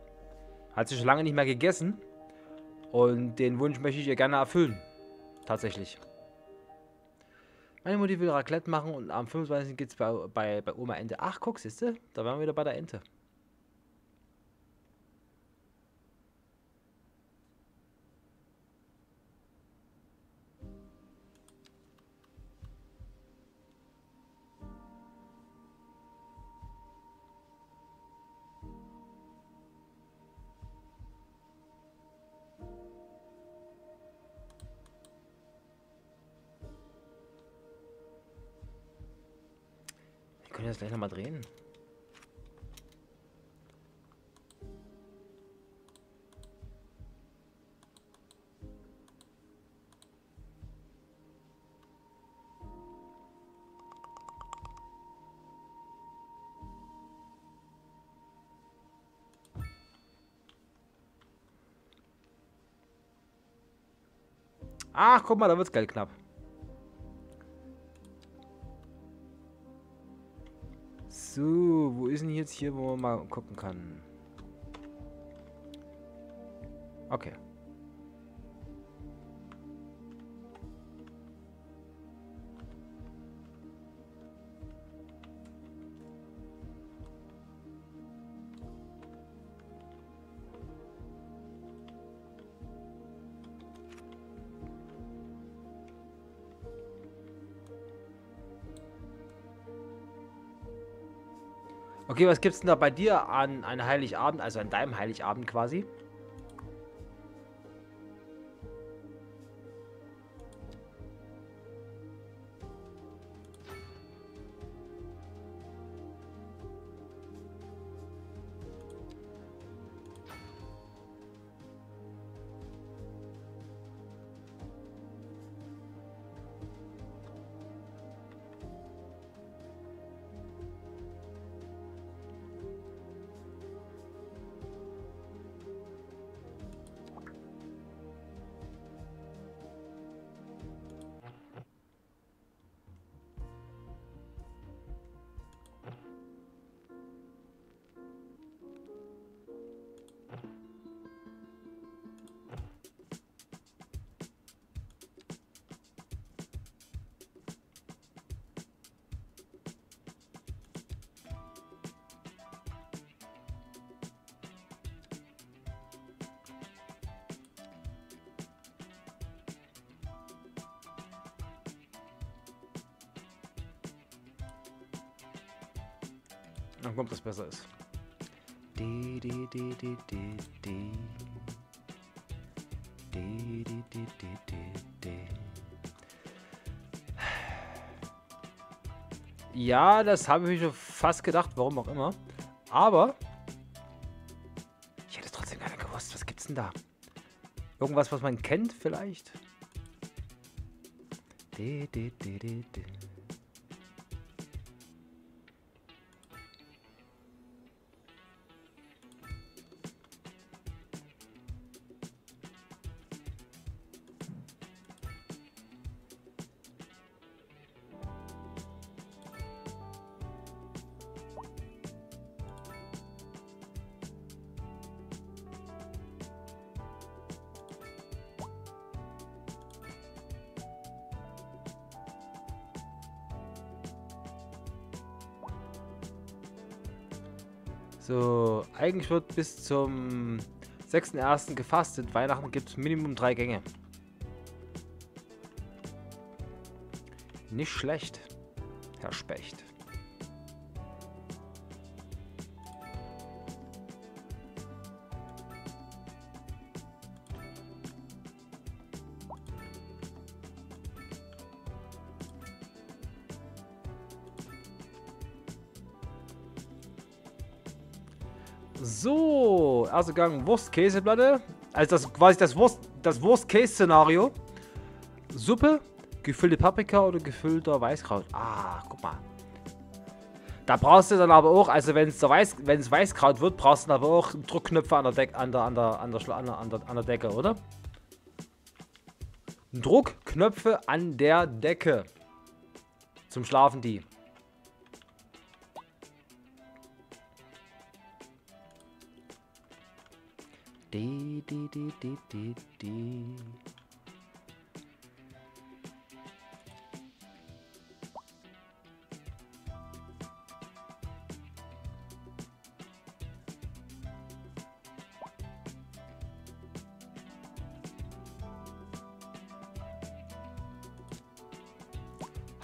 Hat sie schon lange nicht mehr gegessen. Und den Wunsch möchte ich ihr gerne erfüllen. Tatsächlich. Meine Mutti will Raclette machen und am 25. geht es bei, bei, bei Oma Ente. Ach, guck, siehst du? Da waren wir wieder bei der Ente. Das gleich nochmal drehen. Ach, guck mal, da wird's geil knapp. So, wo ist denn jetzt hier, wo man mal gucken kann? Okay. Okay, was gibt's denn da bei dir an einem Heiligabend, also an deinem Heiligabend quasi? Dann kommt, das besser ist. Di, di, di, di, di, di. Di, di, di, di, di, di. Ja, das habe ich mir schon fast gedacht, warum auch immer. Aber ich hätte es trotzdem gerne gewusst. Was gibt's denn da? Irgendwas, was man kennt vielleicht? Di, di, di, di, di. Eigentlich wird bis zum 6.1. gefastet. Weihnachten gibt es Minimum drei Gänge. Nicht schlecht, So, erster Gang Wurst-Käseplatte. Also das quasi das Wurst, das Wurst-Käse-Szenario. Suppe, gefüllte Paprika oder gefüllter Weißkraut. Ah, guck mal. Da brauchst du dann aber auch, also wenn es Weiß, Weißkraut wird, brauchst du dann aber auch Druckknöpfe an der, Deck, an der, an der, an der, an der, an der Decke, oder? Druckknöpfe an der Decke. Zum Schlafen die. Di, di.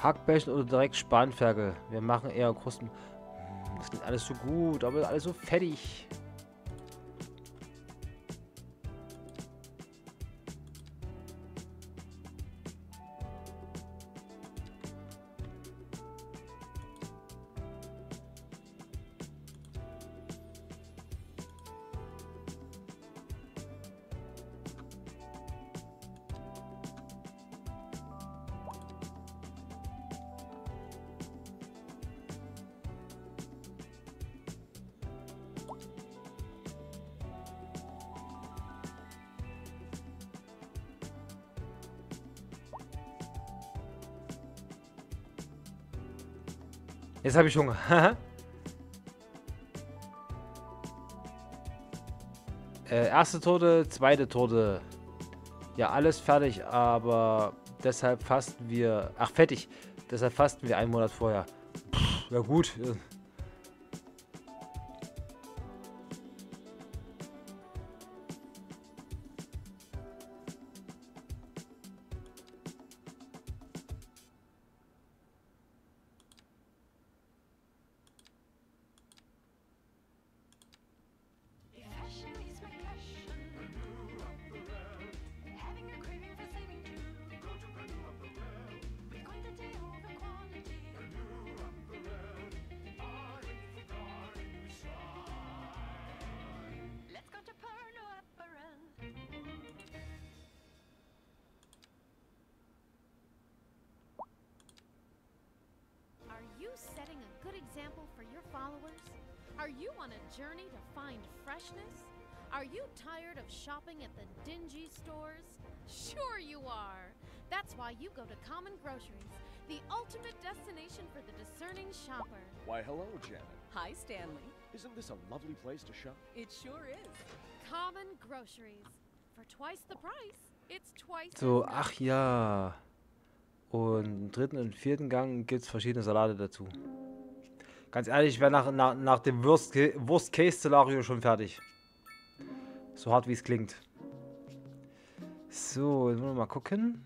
Hackbällchen oder direkt Spanferkel. Wir machen eher Krusten. Hm, Das klingt alles so gut, aber alles so fettig. Jetzt habe ich Hunger. (laughs) äh, erste Torte, zweite Torte. Ja, alles fertig, aber deshalb fasten wir. Ach, fertig. Deshalb fasten wir einen Monat vorher. Pff, ja, gut. Discerning shopper. Why, hello, Janet. Hi, Stanley. Isn't this a lovely place to shop? It sure is. Common Groceries. For twice the price, it's twice So, ach ja. Und im dritten und vierten Gang gibt es verschiedene Salate dazu. Ganz ehrlich, ich wäre nach, nach, nach dem Worst- Worst-Case-Szenario schon fertig. So hart wie es klingt. So, jetzt wollen wir mal gucken.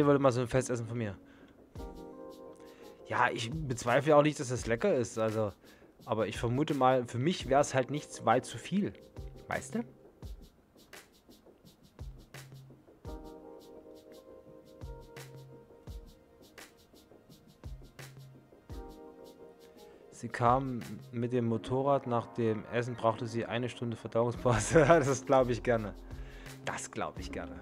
Freude wollte mal so ein Festessen von mir. Ja, ich bezweifle auch nicht, dass das lecker ist. Also, aber ich vermute mal, für mich wäre es halt nichts weit zu viel. Weißt du? Sie kam mit dem Motorrad nach dem Essen, brauchte sie eine Stunde Verdauungspause. (laughs) das glaube ich gerne. Das glaube ich gerne.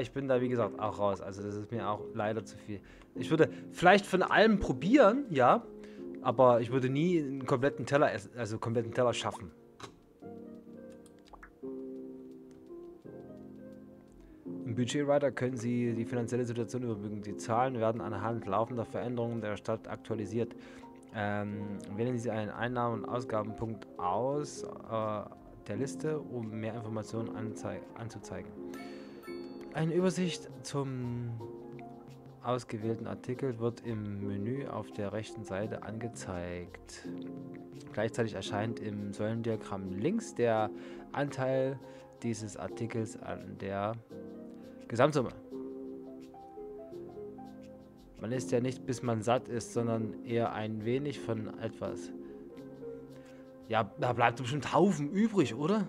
Ich bin da wie gesagt auch raus. Also das ist mir auch leider zu viel. Ich würde vielleicht von allem probieren, ja, aber ich würde nie einen kompletten Teller essen, also kompletten Teller schaffen. Im Budgetwriter können Sie die finanzielle Situation überbrücken. Die Zahlen werden anhand laufender Veränderungen der Stadt aktualisiert. Ähm, wählen Sie einen Einnahmen- und Ausgabenpunkt aus äh, der Liste, um mehr Informationen anzuzeigen. Eine Übersicht zum ausgewählten Artikel wird im Menü auf der rechten Seite angezeigt. Gleichzeitig erscheint im Säulendiagramm links der Anteil dieses Artikels an der Gesamtsumme. Man isst ja nicht, bis man satt ist, sondern eher ein wenig von etwas. Ja, da bleibt bestimmt Haufen übrig, oder?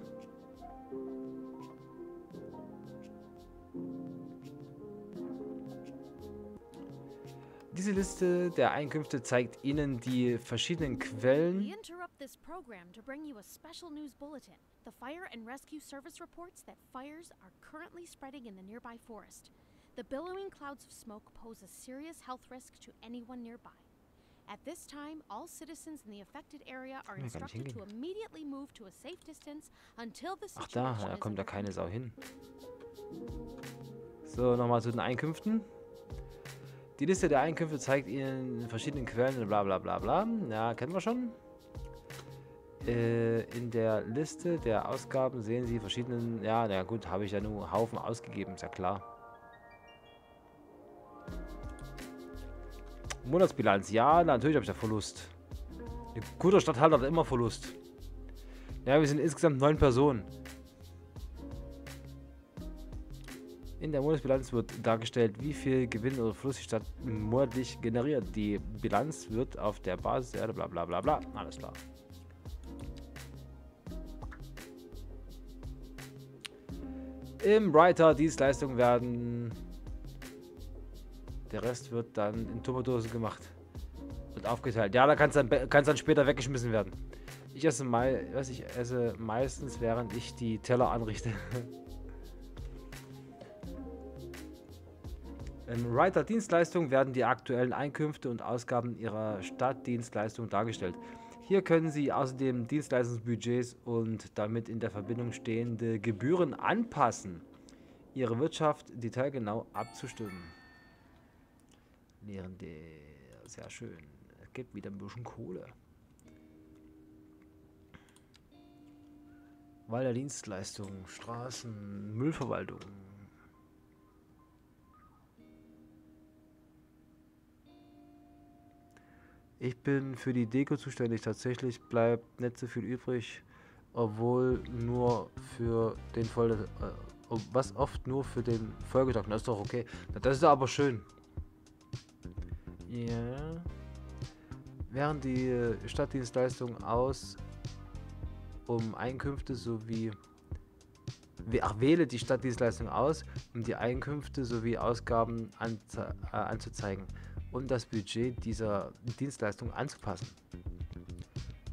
Diese Liste der Einkünfte zeigt Ihnen die verschiedenen Quellen. The Fire and Rescue Service reports that fires are currently spreading in the nearby forest. The billowing clouds of smoke pose a serious health risk to anyone nearby. At this time, all citizens in the affected area are ich instructed to immediately move to a safe distance until the Ach da, da kommt under keine. Sau hin. So, nochmal zu den Einkünften. Die Liste der Einkünfte zeigt Ihnen verschiedenen Quellen, bla bla bla bla. Ja, kennen wir schon. Äh, in der Liste der Ausgaben sehen Sie verschiedenen. Ja, na gut, habe ich ja nur Haufen ausgegeben, ist ja klar. Monatsbilanz, ja, natürlich habe ich da Verlust. Ein guter Stadthalter hat immer Verlust. Ja, wir sind insgesamt neun Personen. In der Monatsbilanz wird dargestellt, wie viel Gewinn oder Verlust die Stadt monatlich generiert. Die Bilanz wird auf der Basis der bla bla bla bla. Alles klar. Im Writer Dienstleistungen werden. Der Rest wird dann in Tupperdosen gemacht. Wird aufgeteilt. Ja, da kann es dann, kann's dann später weggeschmissen werden. Ich esse, mei was ich esse meistens, während ich die Teller anrichte. (laughs) Im Writer Dienstleistung werden die aktuellen Einkünfte und Ausgaben Ihrer Stadtdienstleistung dargestellt. Hier können Sie außerdem Dienstleistungsbudgets und damit in der Verbindung stehende Gebühren anpassen, Ihre Wirtschaft detailgenau abzustimmen. Lehren der, sehr schön. Es gibt wieder ein bisschen Kohle. Wahl der Dienstleistung, Straßen, Müllverwaltung. Ich bin für die Deko zuständig. Tatsächlich bleibt nicht so viel übrig, obwohl nur für den Voll äh, was oft nur für den Folgetag. Das ist doch okay. Das ist aber schön. Ja. Während die äh, Stadtdienstleistung aus, um Einkünfte sowie Ach, wähle die Stadtdienstleistung aus, um die Einkünfte sowie Ausgaben anze äh, anzuzeigen und das Budget dieser Dienstleistung anzupassen.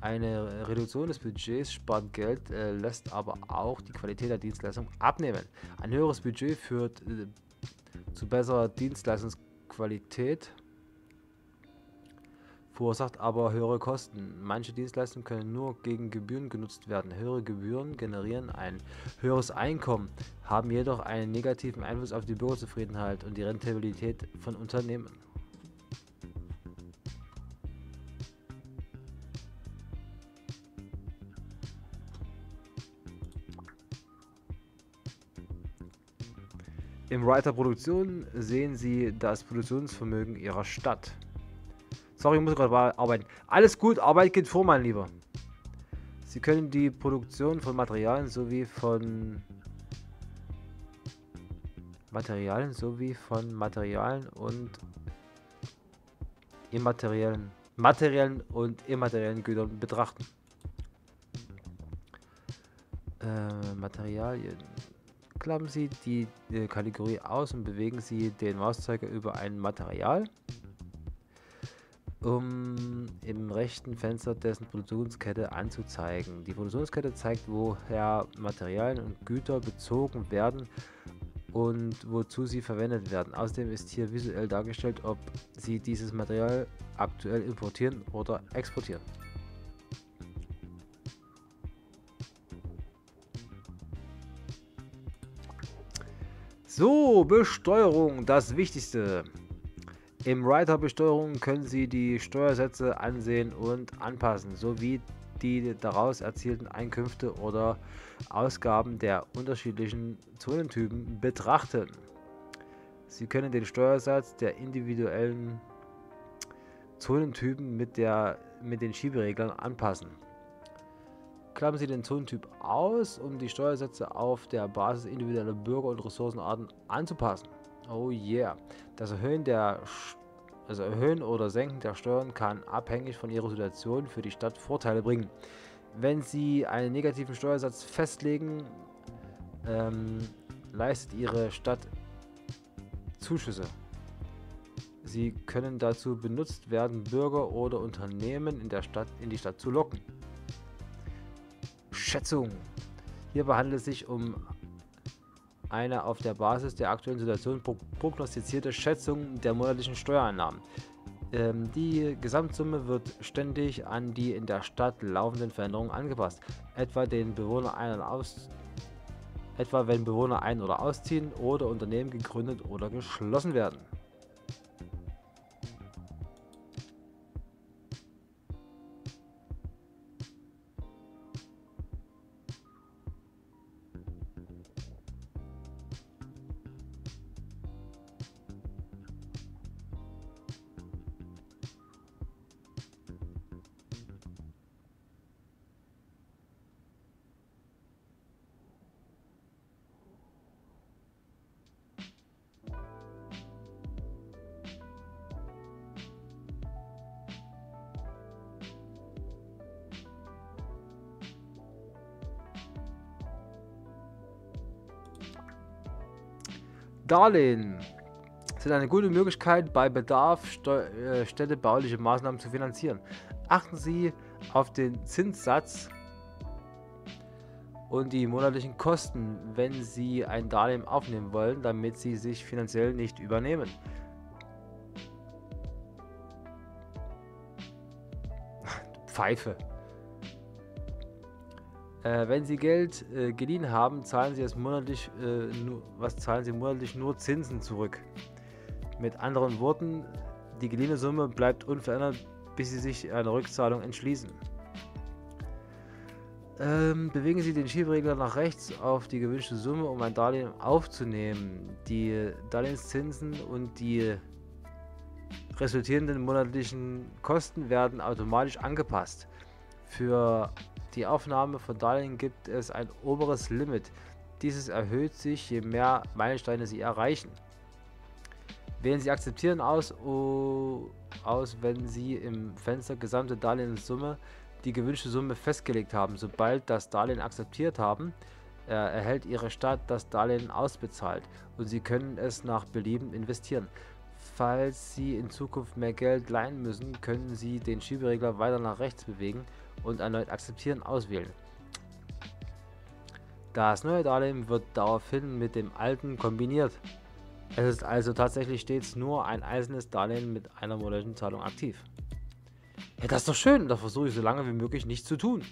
Eine Reduktion des Budgets spart Geld, äh, lässt aber auch die Qualität der Dienstleistung abnehmen. Ein höheres Budget führt äh, zu besserer Dienstleistungsqualität, verursacht aber höhere Kosten. Manche Dienstleistungen können nur gegen Gebühren genutzt werden. Höhere Gebühren generieren ein höheres Einkommen, haben jedoch einen negativen Einfluss auf die Bürgerzufriedenheit und die Rentabilität von Unternehmen. Im Writer Produktion sehen Sie das Produktionsvermögen Ihrer Stadt. Sorry, ich muss gerade arbeiten. Alles gut, Arbeit geht vor, mein Lieber. Sie können die Produktion von Materialien sowie von Materialien sowie von Materialien und immateriellen materiellen und immateriellen Gütern betrachten. Äh, Materialien. Klappen Sie die äh, Kategorie aus und bewegen Sie den Mauszeiger über ein Material um im rechten Fenster dessen Produktionskette anzuzeigen. Die Produktionskette zeigt, woher Materialien und Güter bezogen werden und wozu sie verwendet werden. Außerdem ist hier visuell dargestellt, ob sie dieses Material aktuell importieren oder exportieren. So, Besteuerung, das Wichtigste. Im Writer Besteuerung können Sie die Steuersätze ansehen und anpassen, sowie die daraus erzielten Einkünfte oder Ausgaben der unterschiedlichen Zonentypen betrachten. Sie können den Steuersatz der individuellen Zonentypen mit, der, mit den Schiebereglern anpassen. Klappen Sie den Zonentyp aus, um die Steuersätze auf der Basis individueller Bürger- und Ressourcenarten anzupassen. Oh yeah. Das Erhöhen, der, also Erhöhen oder Senken der Steuern kann abhängig von Ihrer Situation für die Stadt Vorteile bringen. Wenn Sie einen negativen Steuersatz festlegen, ähm, leistet Ihre Stadt Zuschüsse. Sie können dazu benutzt werden, Bürger oder Unternehmen in der Stadt in die Stadt zu locken. Schätzung. Hierbei handelt es sich um eine auf der Basis der aktuellen Situation pro prognostizierte Schätzung der monatlichen Steuereinnahmen. Ähm, die Gesamtsumme wird ständig an die in der Stadt laufenden Veränderungen angepasst, etwa den Bewohner ein- und aus etwa wenn Bewohner ein- oder ausziehen oder Unternehmen gegründet oder geschlossen werden. Darlehen sind eine gute Möglichkeit, bei Bedarf äh, städtebauliche Maßnahmen zu finanzieren. Achten Sie auf den Zinssatz und die monatlichen Kosten, wenn Sie ein Darlehen aufnehmen wollen, damit Sie sich finanziell nicht übernehmen. (laughs) Pfeife. Äh, wenn Sie Geld äh, geliehen haben, zahlen Sie es monatlich, äh, nur, was zahlen Sie monatlich nur Zinsen zurück. Mit anderen Worten, die geliehene Summe bleibt unverändert, bis Sie sich einer Rückzahlung entschließen. Ähm, bewegen Sie den Schieberegler nach rechts auf die gewünschte Summe, um ein Darlehen aufzunehmen. Die Darlehenszinsen und die resultierenden monatlichen Kosten werden automatisch angepasst. Für die Aufnahme von Darlehen gibt es ein oberes Limit. Dieses erhöht sich, je mehr Meilensteine Sie erreichen. Wählen Sie Akzeptieren aus, o- aus, wenn Sie im Fenster gesamte Darlehenssumme die gewünschte Summe festgelegt haben. Sobald das Darlehen akzeptiert haben, äh, erhält Ihre Stadt das Darlehen ausbezahlt und Sie können es nach Belieben investieren. Falls Sie in Zukunft mehr Geld leihen müssen, können Sie den Schieberegler weiter nach rechts bewegen und erneut Akzeptieren auswählen. Das neue Darlehen wird daraufhin mit dem alten kombiniert. Es ist also tatsächlich stets nur ein einzelnes Darlehen mit einer monatlichen Zahlung aktiv. Ja, das ist doch schön. Das versuche ich so lange wie möglich nicht zu tun.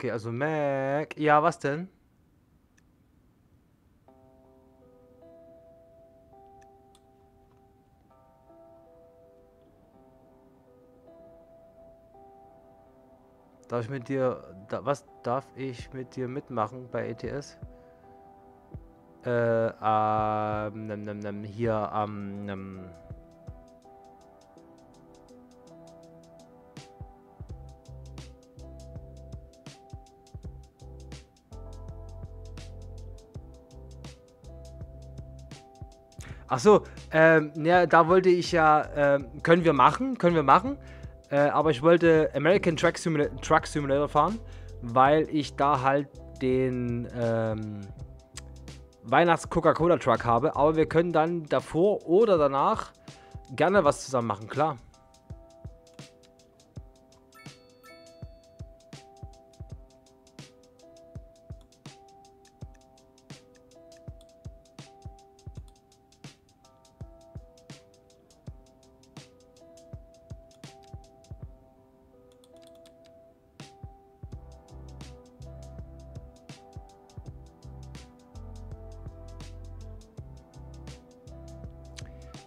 Okay, also Mac. Ja, was denn? Darf ich mit dir, da, was darf ich mit dir mitmachen bei ETS? Äh, ähm, hier am, ähm, Ach so, ähm, ja, da wollte ich ja, ähm, können wir machen, können wir machen. Äh, aber ich wollte American Truck, Simula Truck Simulator fahren, weil ich da halt den ähm, Weihnachts-Coca-Cola-Truck habe. Aber wir können dann davor oder danach gerne was zusammen machen, klar.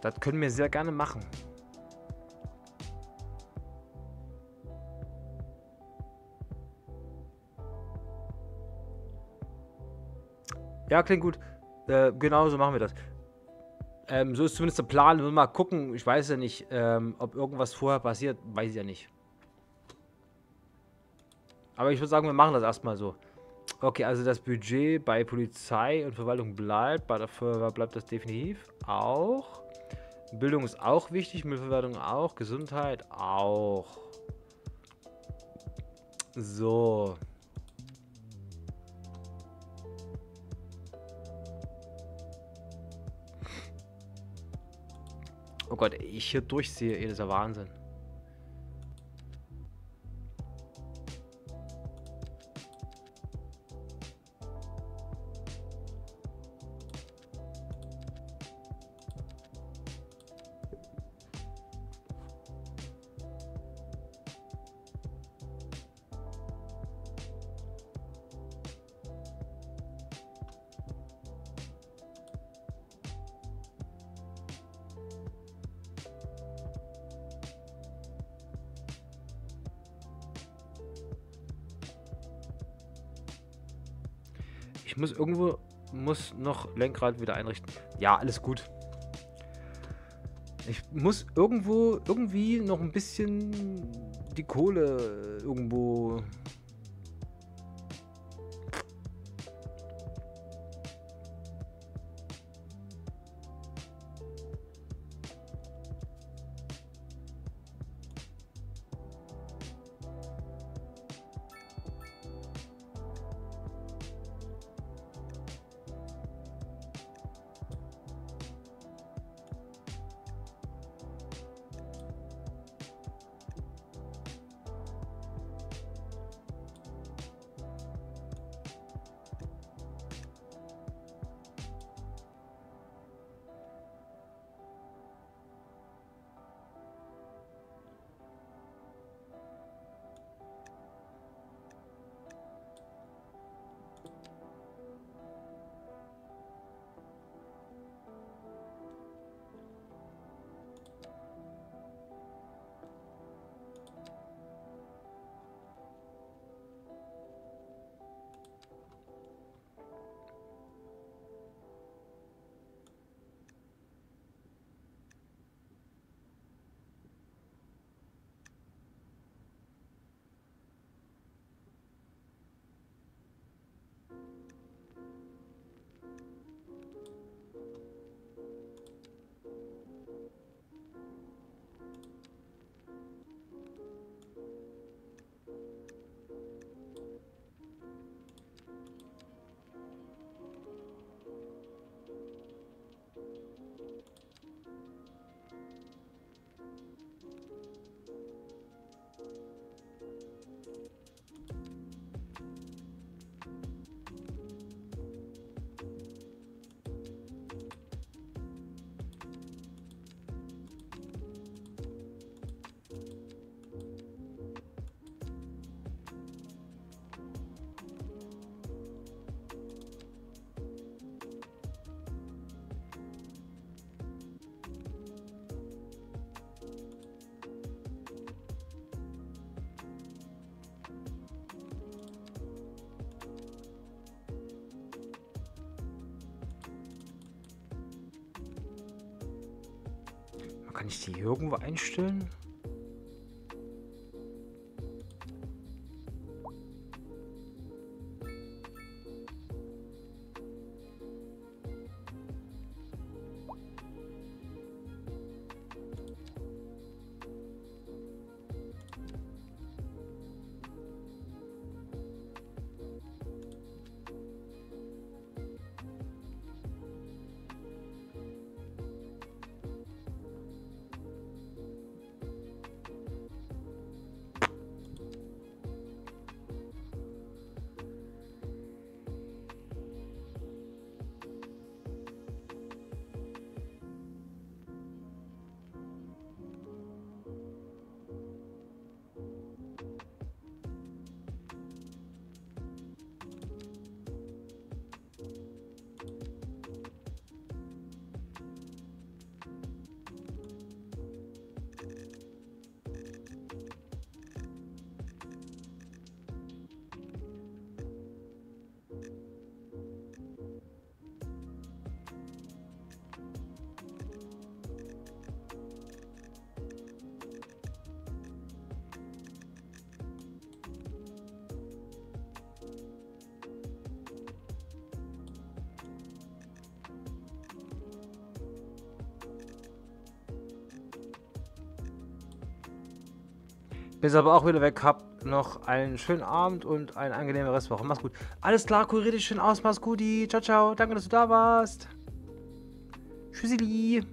Das können wir sehr gerne machen. Ja, klingt gut. Äh, genau so machen wir das. Ähm, so ist zumindest der Plan. Wir mal gucken. Ich weiß ja nicht, ähm, ob irgendwas vorher passiert. Weiß ich ja nicht. Aber ich würde sagen, wir machen das erstmal so. Okay, also das Budget bei Polizei und Verwaltung bleibt. Bei der Feuerwehr bleibt das definitiv auch. Bildung ist auch wichtig, Müllverwertung auch, Gesundheit auch. So. Oh Gott, ich hier durchsehe, ey, das ist ja Wahnsinn. Lenkrad wieder einrichten. Ja, alles gut. Ich muss irgendwo, irgendwie noch ein bisschen die Kohle irgendwo... hier irgendwo einstellen? Bin aber auch wieder weg. Hab noch einen schönen Abend und eine angenehme Restwoche. Mach's gut. Alles klar, kurier dich schön aus. Mach's gut. Ciao, ciao. Danke, dass du da warst. Tschüssili.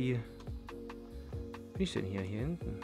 Die. Bin ich denn hier? Hier hinten?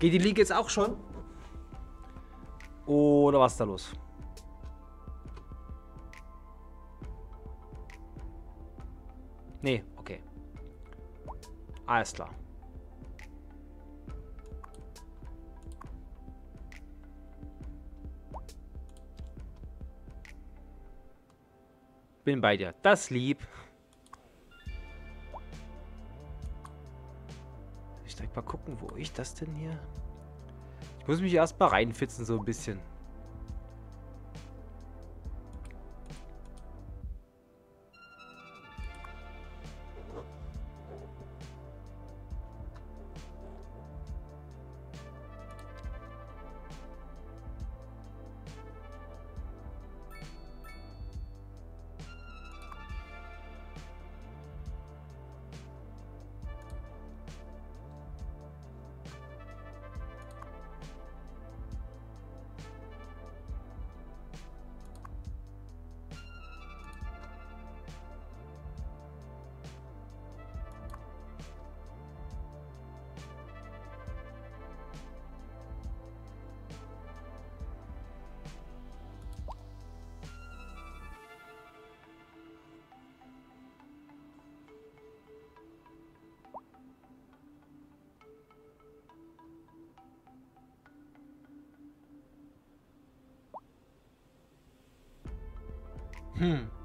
Geht die Liga jetzt auch schon? Oder was ist da los? Nee, okay. Alles klar. Bin bei dir. Das lieb. Ich das denn hier. Ich muss mich erst mal reinfitzen, so ein bisschen. Hm.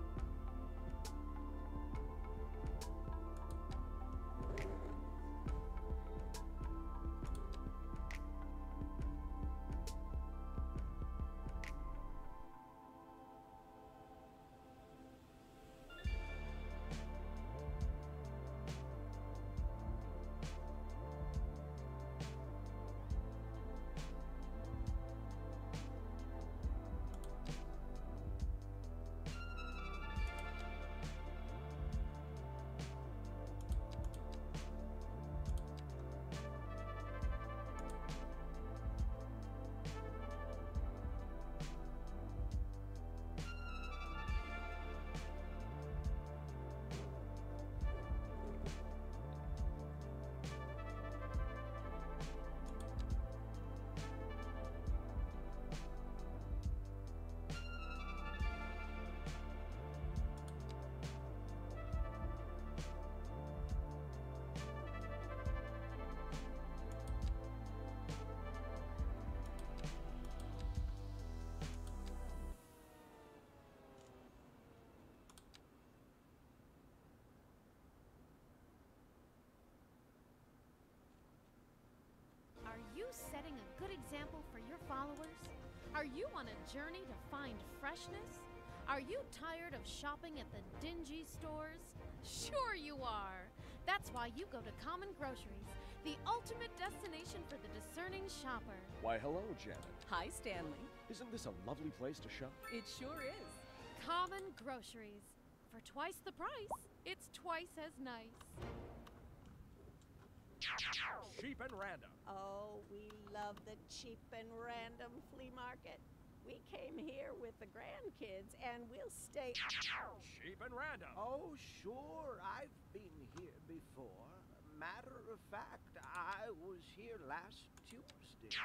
Good example for your followers? Are you on a journey to find freshness? Are you tired of shopping at the dingy stores? Sure you are. That's why you go to Common Groceries, the ultimate destination for the discerning shopper. Why, hello, Janet. Hi, Stanley. Isn't this a lovely place to shop? It sure is. Common Groceries. For twice the price, it's twice as nice. Cheap and random. Oh, we love the cheap and random flea market. We came here with the grandkids and we'll stay. Cheap and random. Oh, sure, I've been here before. Matter of fact, I was here last Tuesday.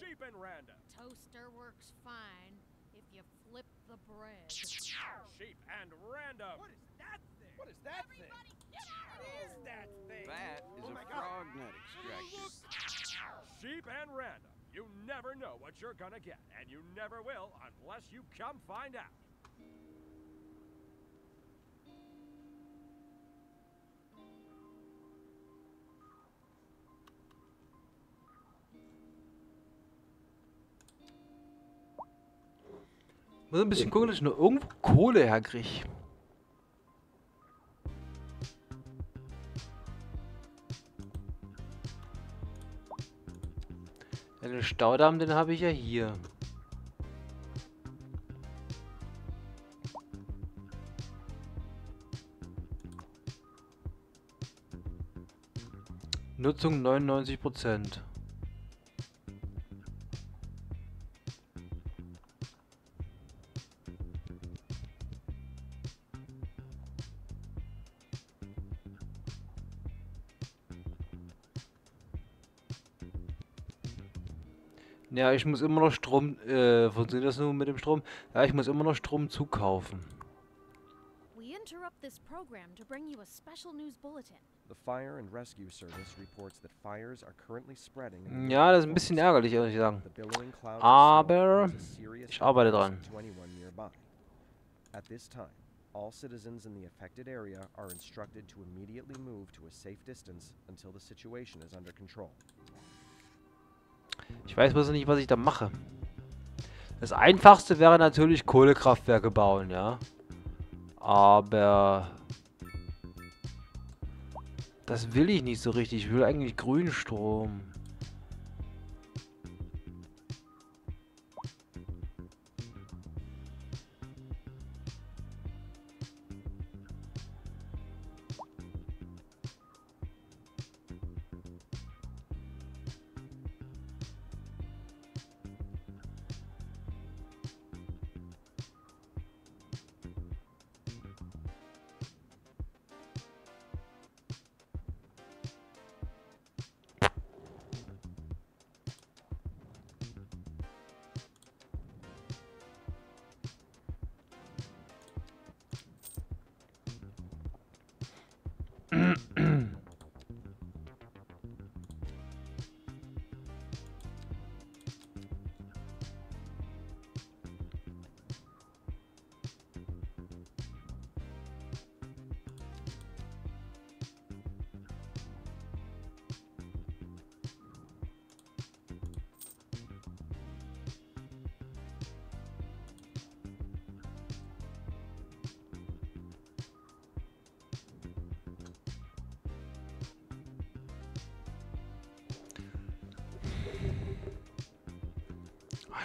Cheap and random. Toaster works fine if you flip the bread. Cheap and random. What is that thing? What is that thing? What is that thing? That is Oh a my God. frog nut extraction. Cheap and random. You never know what you're gonna get, and you never will unless you come find out. Muss ein bisschen gucken, dass ich nur irgendwo Kohle herkriege. Staudamm, den habe ich ja hier. Nutzung 99 Ja, ich muss immer noch Strom. Äh, funktioniert das nun mit dem Strom? Ja, ich muss immer noch Strom zukaufen. We interrupt this program to bring you a special news bulletin. The Fire and Rescue Service reports that fires are currently spreading. in the Ja, das ist ein bisschen ärgerlich, ehrlich of Aber ich arbeite dran. At this time, all citizens in the affected area are instructed to immediately move to a safe distance until the situation is under control. Ich weiß bloß nicht, was ich da mache. Das einfachste wäre natürlich Kohlekraftwerke bauen, ja. Aber das will ich nicht so richtig. Ich will eigentlich Grünstrom.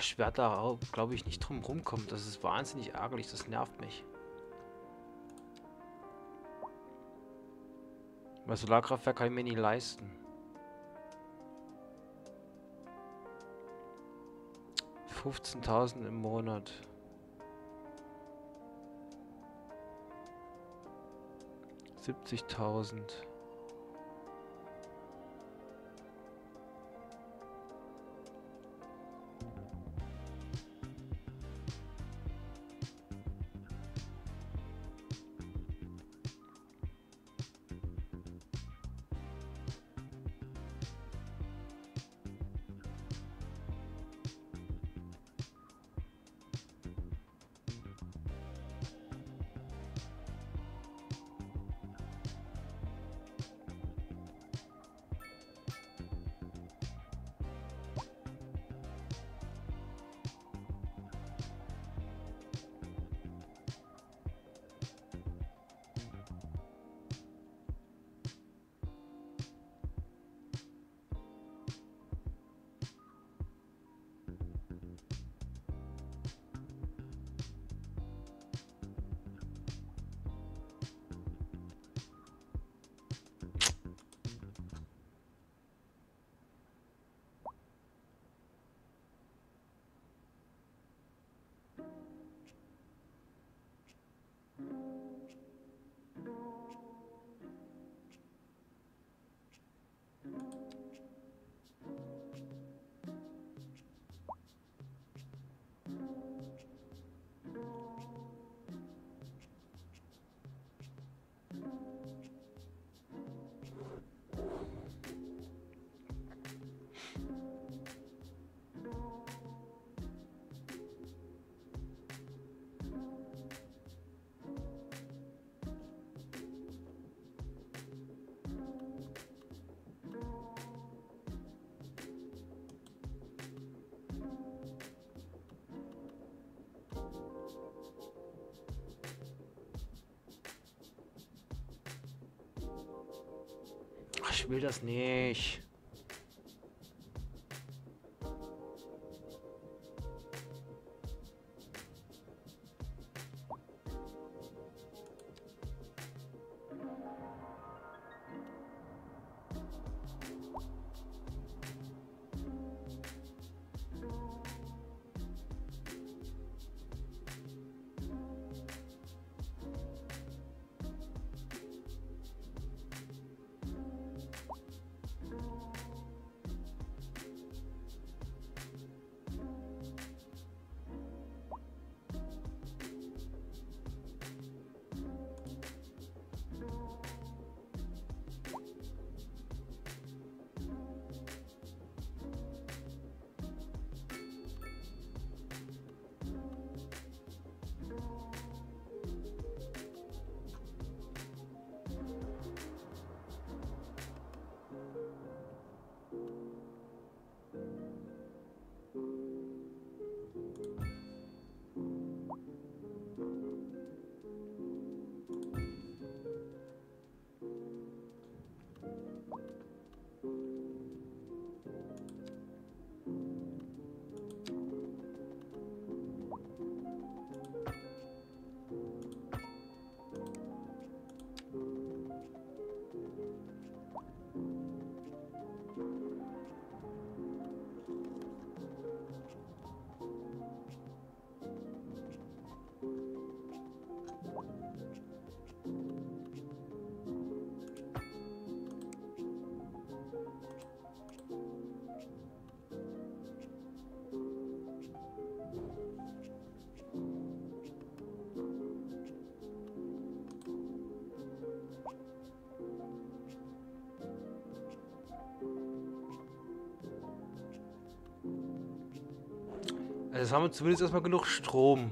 Ich werde da, glaube ich, nicht drum rumkommen. Das ist wahnsinnig ärgerlich. Das nervt mich. Weil Solarkraftwerk kann ich mir nie leisten. 15.000 im Monat. Siebzigtausend. Das nicht. Jetzt haben wir zumindest erstmal genug Strom.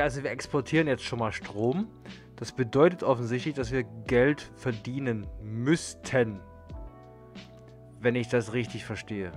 Also wir exportieren jetzt schon mal Strom. Das bedeutet offensichtlich, dass wir Geld verdienen müssten. Wenn ich das richtig verstehe.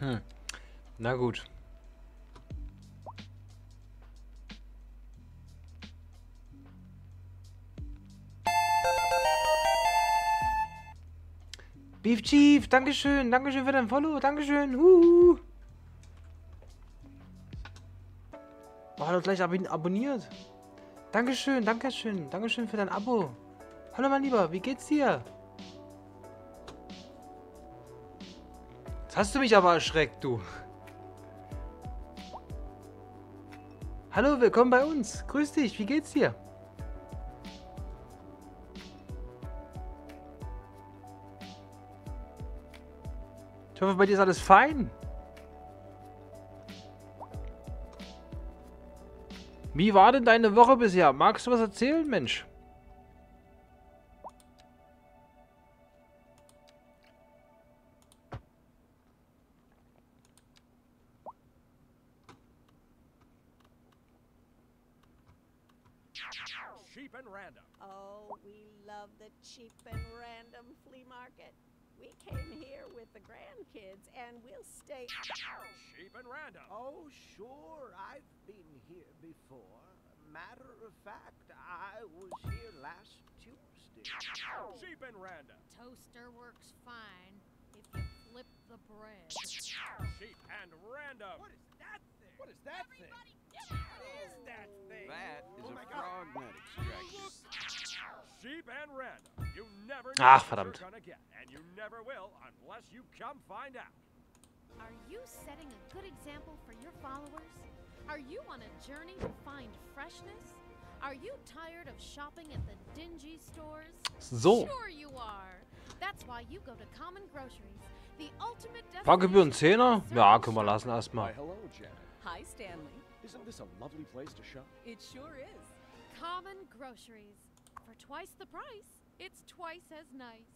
Hm. Na gut. Beef Chief, Dankeschön, Dankeschön für dein Follow, Dankeschön. Huhu. Oh, hat er gleich abon abonniert. Dankeschön, Dankeschön, Dankeschön für dein Abo. Hallo mein Lieber, wie geht's dir? Hast du mich aber erschreckt, du. Hallo, willkommen bei uns. Grüß dich, wie geht's dir? Ich hoffe, bei dir ist alles fein. Wie war denn deine Woche bisher? Magst du was erzählen, Mensch? We love the cheap and random flea market. We came here with the grandkids and we'll stay. Cheap and random. Oh, sure, I've been here before. Matter of fact, I was here last Tuesday. Cheap and random. Toaster works fine if you flip the bread. Cheap and random. What is that thing? What is that thing? What is that thing? That is Oh a my frognet extraction. Cheap and random. You never know Ah, what you're gonna get, and you never will unless you come find out. Are you setting a good example for your followers? Are you on a journey to find freshness? Are you tired of shopping at the dingy stores? So. Sure you are. That's why you go to Common Groceries, the ultimate Fahrgebühren destination 10er? for Ja, service können wir lassen erstmal. hello, Janet. Hi, Stanley. Isn't this a lovely place to shop? It sure is. Common Groceries. For twice the price, it's twice as nice.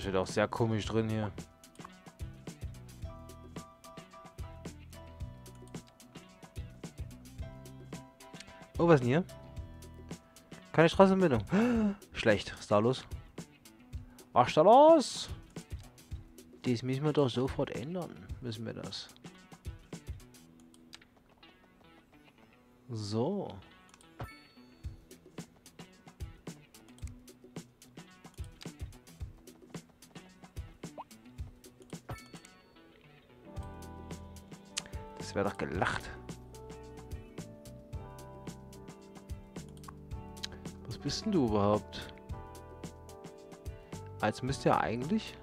Da steht auch sehr komisch drin hier. Oh, was ist denn hier? Keine Straßenbindung. (gasps) Schlecht. Was ist da los? Was ist da los? Das müssen wir doch sofort ändern. Müssen wir das. So. Das wäre doch gelacht. Was bist denn du überhaupt? Als müsst ihr eigentlich.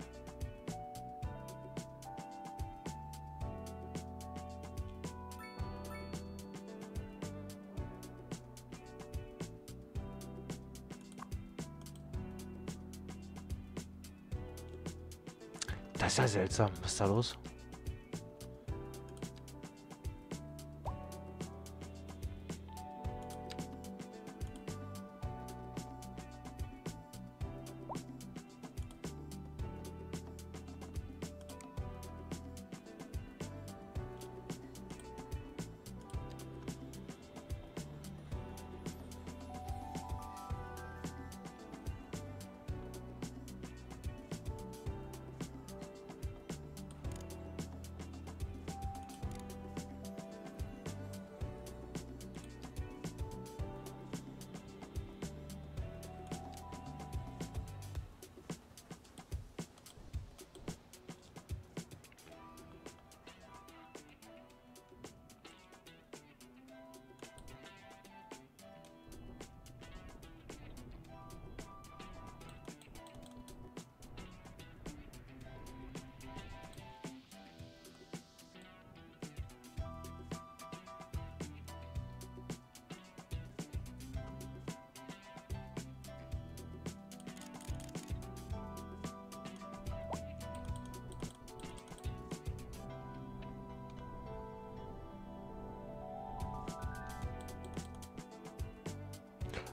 Das ist ja seltsam. Was ist da los?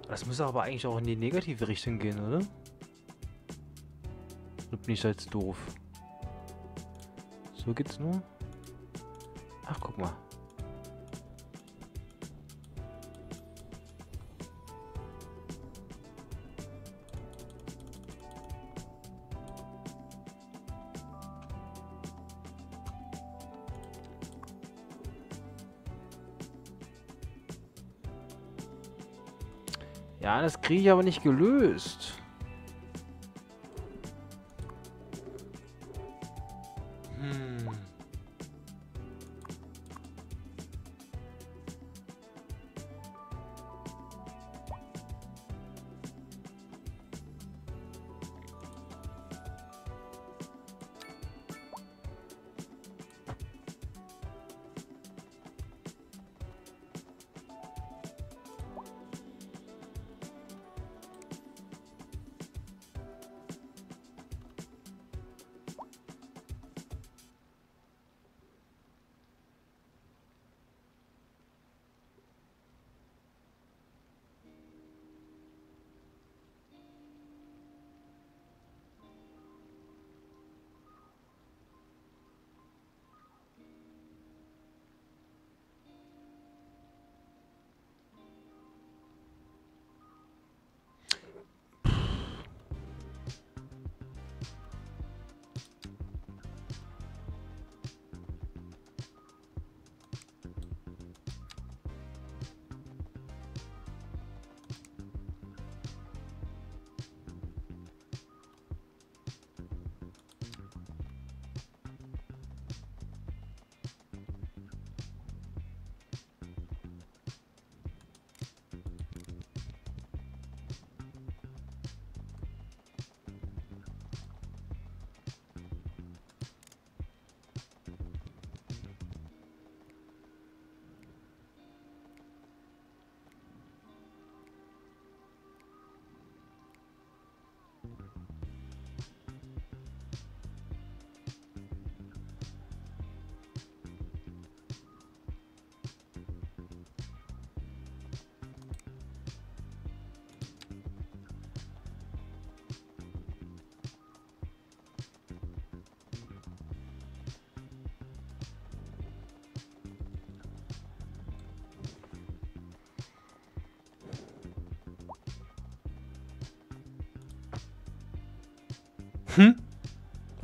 Das muss aber eigentlich auch in die negative Richtung gehen, oder? Oder bin ich da jetzt doof? So geht's nur? Das kriege ich aber nicht gelöst.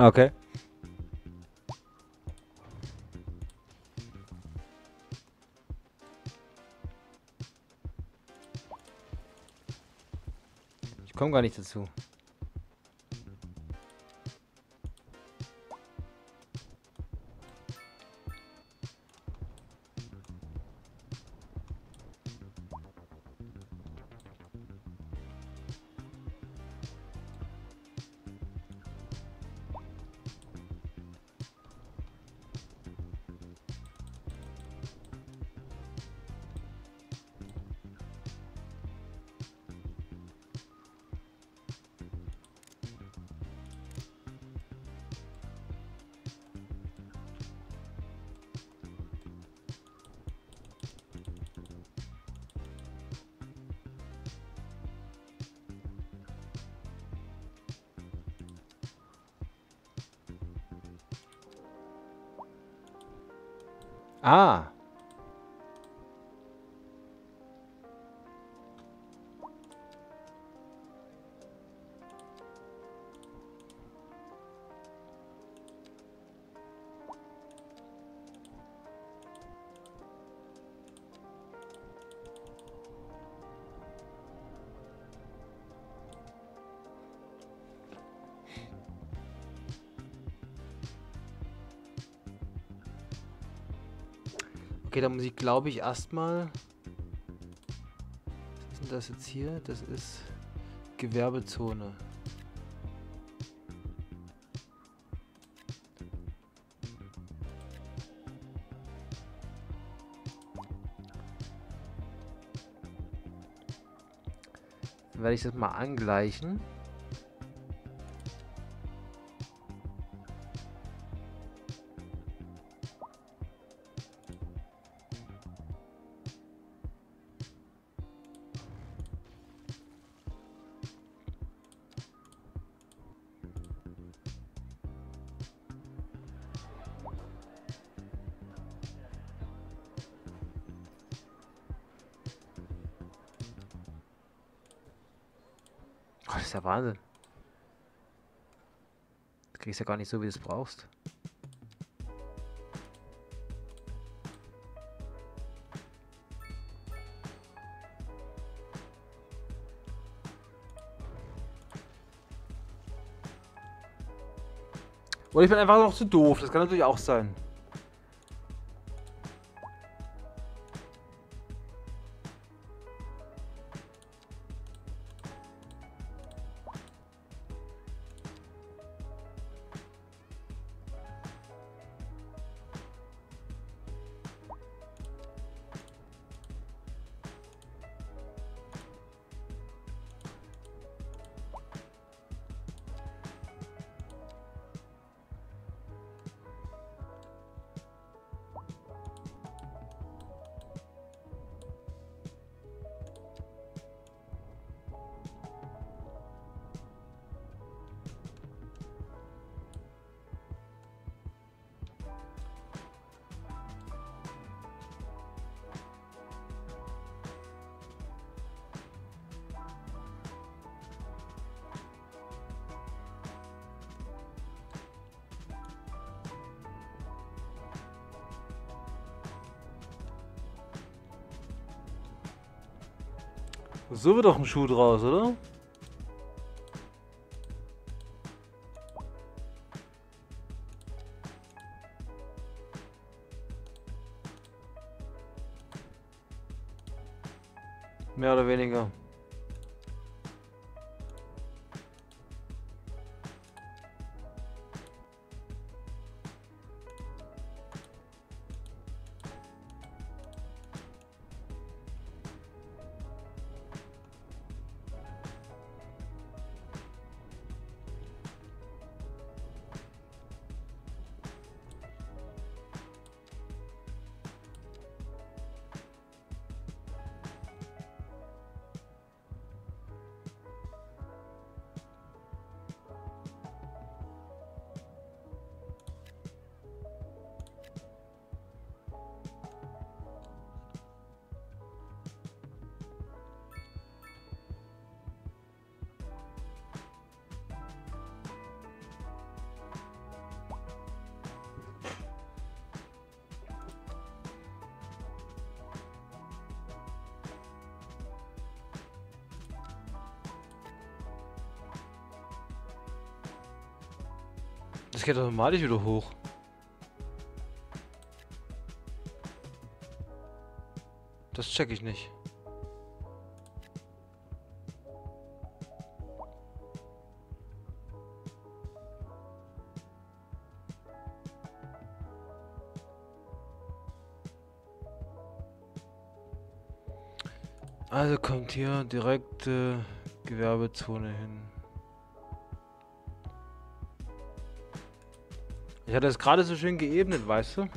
Okay. Ich komme gar nicht dazu. Okay, da muss ich, glaube ich, erstmal. Was ist denn das jetzt hier? Das ist Gewerbezone. Dann werde ich das mal angleichen. Ja gar nicht so, wie du es brauchst. Oder ich bin einfach noch zu doof. Das kann natürlich auch sein. So wird doch ein Schuh draus, oder? Geht automatisch wieder hoch. Das check ich nicht. Also kommt hier direkt äh, Gewerbezone hin. Ich hatte es gerade so schön geebnet, weißt du?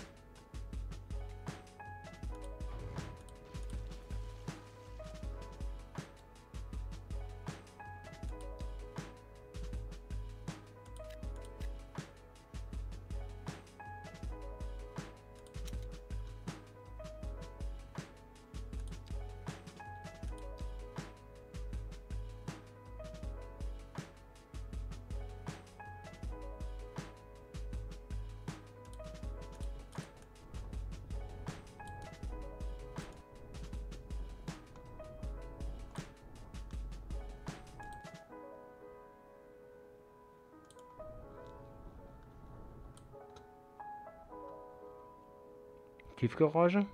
Tiefgarage?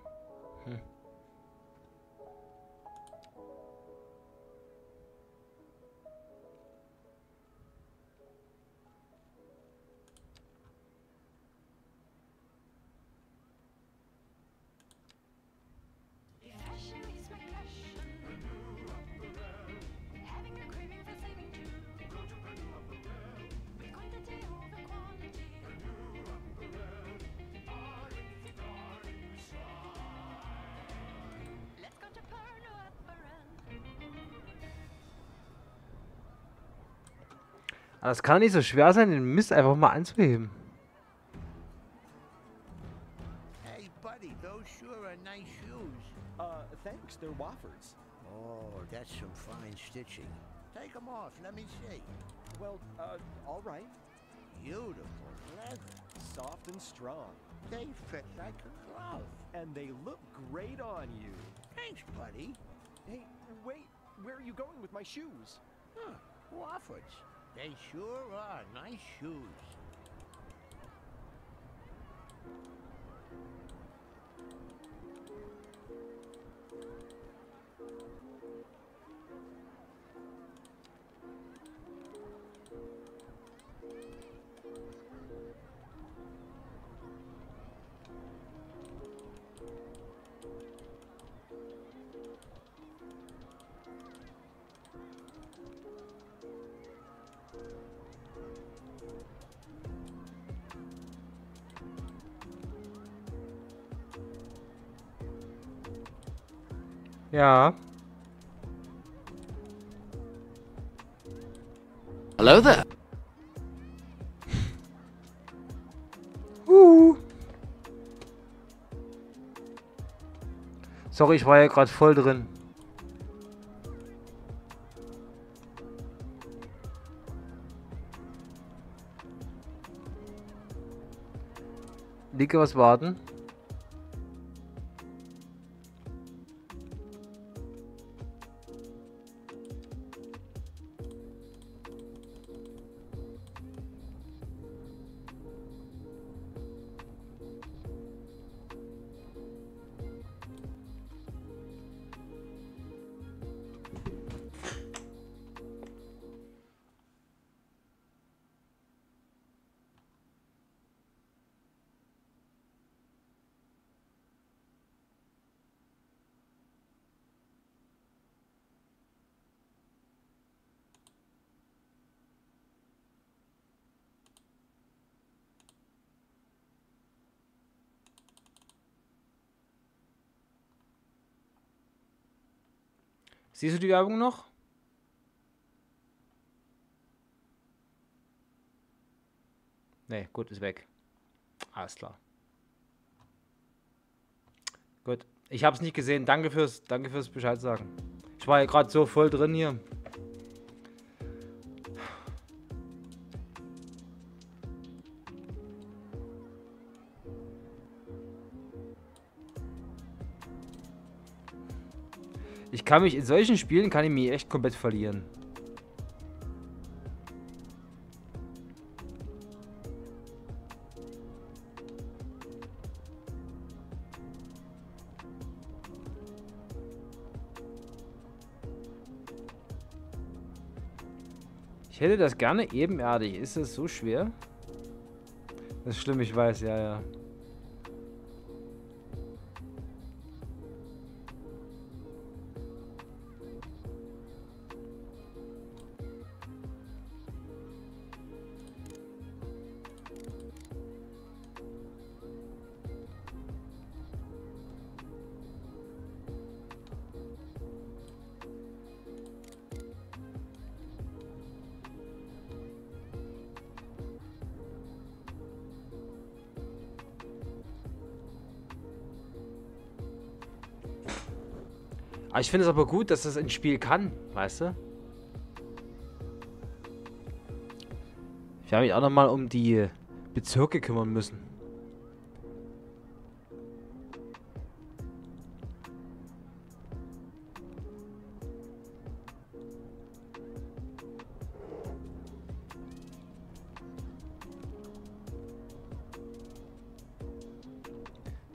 Aber es kann nicht so schwer sein, den Mist einfach mal anzuheben. Hey, buddy, those sure are nice shoes. Uh, thanks, they're Wofford's. Oh, that's some fine stitching. Take them off, let me see. Well, uh, all right. Beautiful leather. Soft and strong. They fit like a glove. And they look great on you. Thanks, buddy. Hey, wait, where are you going with my shoes? Huh, Wofford's. They sure are nice shoes. Ja. Hello there. Uh. Sorry, ich war ja gerade voll drin. Licke was warten. Werbung noch? Nee, gut, ist weg. Alles klar. Gut. Ich habe es nicht gesehen. Danke fürs, danke fürs Bescheid sagen. Ich war ja gerade so voll drin hier. kann mich in solchen Spielen kann ich mich echt komplett verlieren. Ich hätte das gerne ebenerdig. Ist das so schwer? Das ist schlimm, ich weiß, ja, ja. Aber ich finde es aber gut, dass das ein Spiel kann, weißt du? Ich habe mich auch nochmal um die Bezirke kümmern müssen.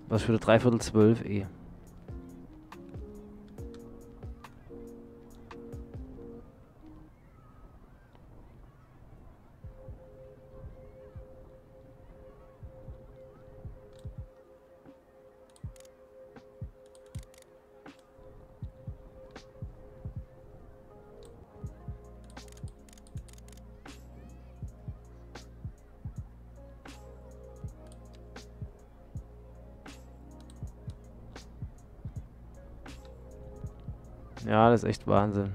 Was für eine Dreiviertel zwölf eh. Ist echt Wahnsinn.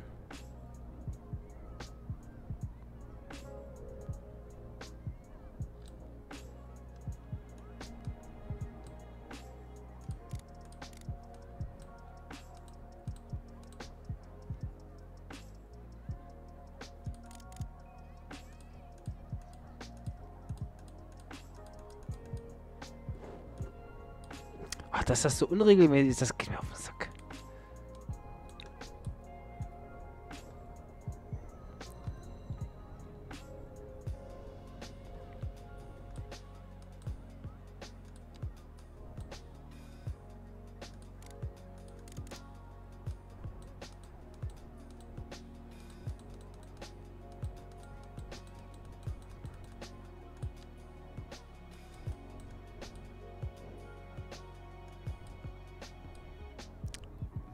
Ach, dass das so unregelmäßig ist, das geht mir auf den Sack.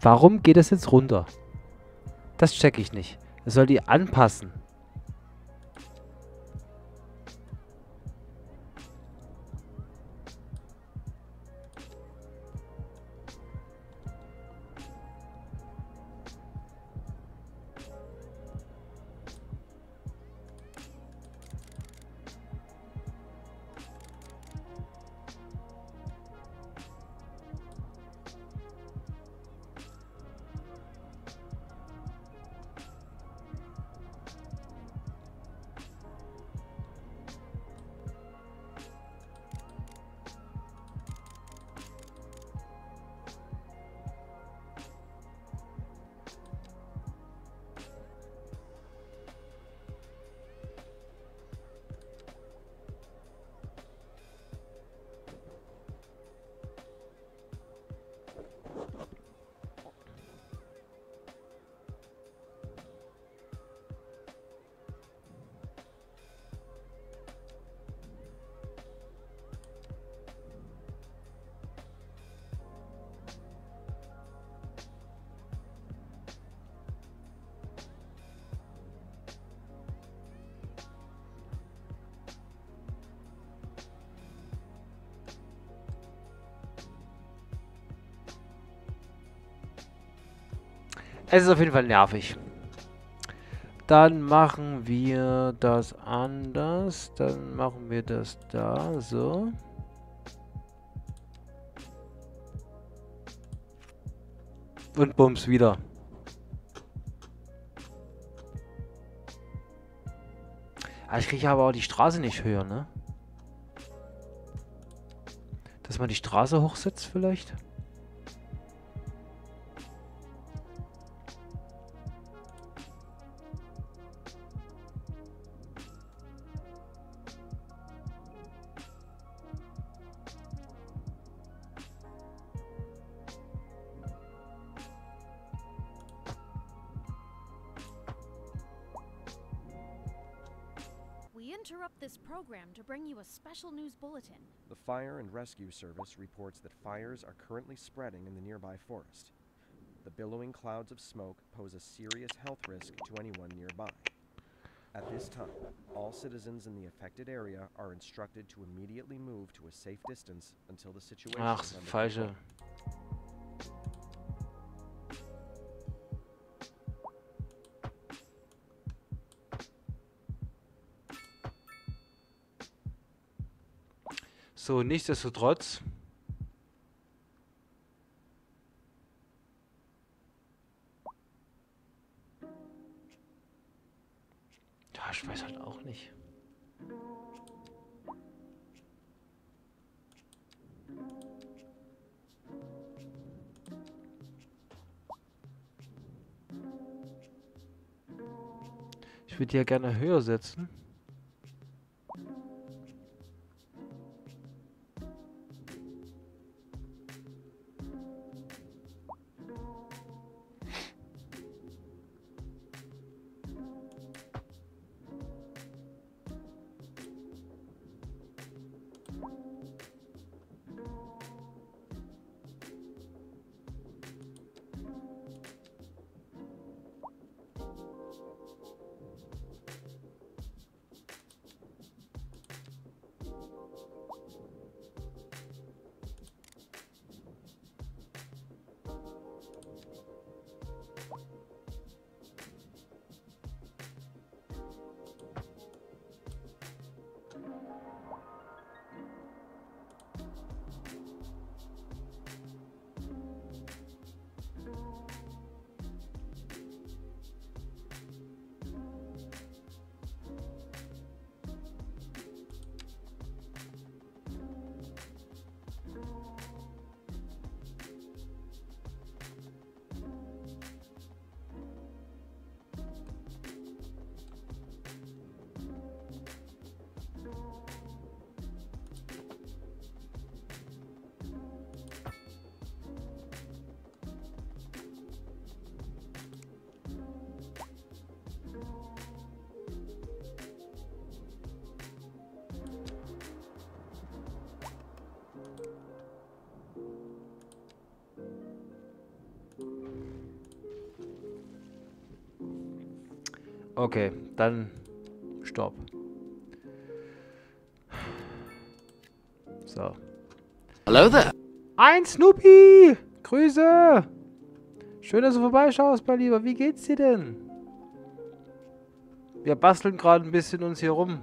Warum geht das jetzt runter? Das check ich nicht. Es soll die anpassen. Ist auf jeden Fall nervig. Dann machen wir das anders. Dann machen wir das da so. Und bums wieder. Ah, ich kriege aber auch die Straße nicht höher, ne? Dass man die Straße hochsetzt vielleicht? Rescue Service reports that fires are currently spreading in the nearby forest. The billowing clouds of smoke pose a serious health risk to anyone nearby. At this time, all citizens in the affected area are instructed to immediately move to a safe distance until the situation Ach, is under falsche. control. So, nichtsdestotrotz. Ja, ich weiß halt auch nicht. Ich würde die ja gerne höher setzen. Okay, dann stopp. So. Hello there. Ein Snoopy! Grüße! Schön, dass du vorbeischaust, mein Lieber. Wie geht's dir denn? Wir basteln gerade ein bisschen uns hier rum.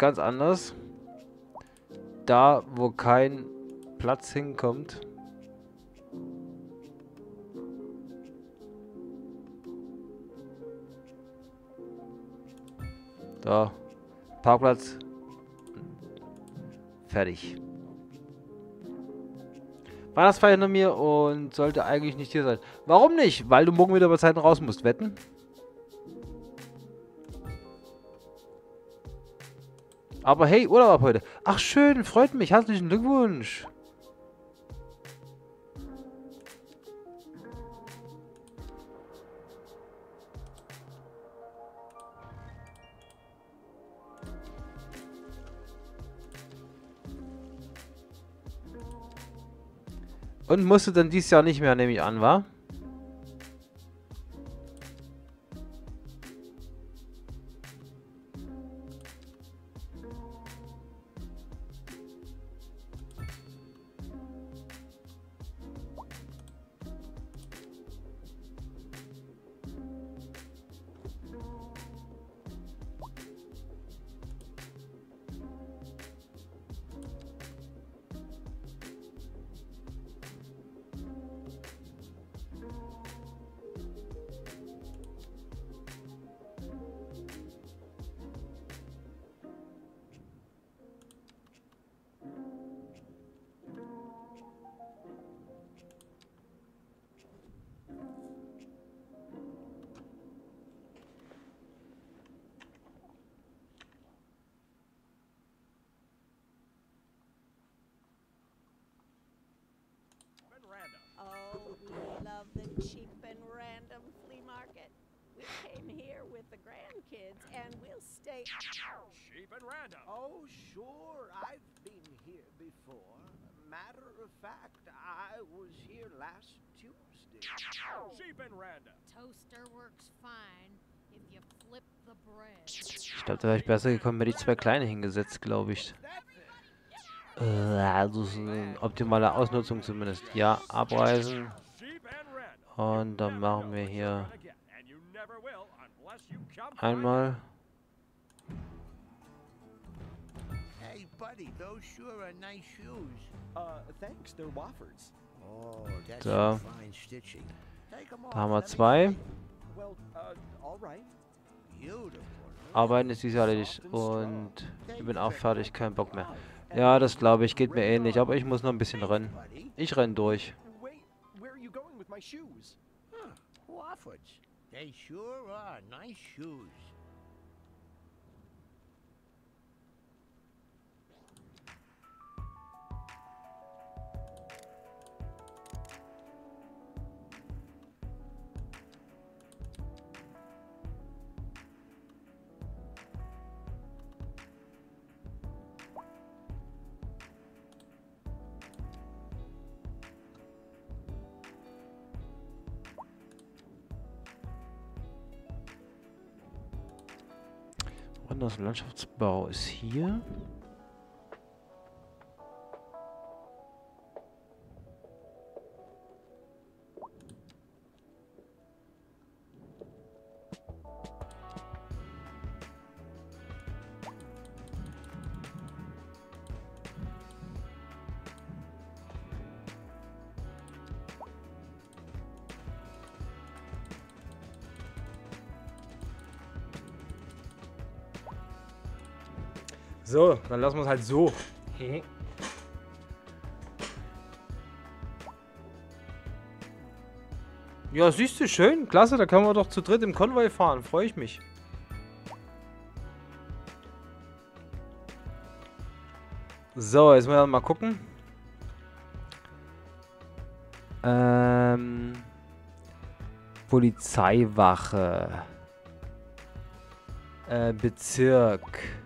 Ganz anders. Da, wo kein Platz hinkommt. Da. Parkplatz. Fertig. Weihnachtsfeier hinter mir und sollte eigentlich nicht hier sein. Warum nicht? Weil du morgen wieder bei Zeiten raus musst. Wetten? Aber hey, Urlaub ab heute. Ach schön, freut mich. Herzlichen Glückwunsch. Und musst du dann dieses Jahr nicht mehr, nehme ich an, wa? Cheap and random flea market. We came here with the grandkids, and we'll stay. Cheap and random. Oh, sure. I've been here before. Matter of fact, I was here last Tuesday. Cheap and random. Toaster works fine if you flip the bread. Ich glaube, da wäre ich besser gekommen, hätte ich zwei kleine hingesetzt, glaube ich. Äh, also optimale Ausnutzung zumindest. Ja, abreißen. Und dann machen wir hier einmal. Hey, buddy, those sure are nice shoes. Uh, thanks, they're Wofford's. Oh, that's Da. some fine stitching. Take 'em off. Da haben wir zwei. uh, all right. Beautiful. Arbeiten ist dies erledigt. Und ich bin auch fertig, kein Bock mehr. Ja, das glaube ich, geht mir ähnlich. Aber ich muss noch ein bisschen rennen. Ich renn durch. My shoes? huh, Wofford's. They sure are nice shoes. Landschaftsbau ist hier. So, dann lassen wir es halt so. Ja, siehst du, schön, klasse, da können wir doch zu dritt im Konvoi fahren, freue ich mich. So, jetzt mal mal gucken. Ähm, Polizeiwache. Äh, Bezirk.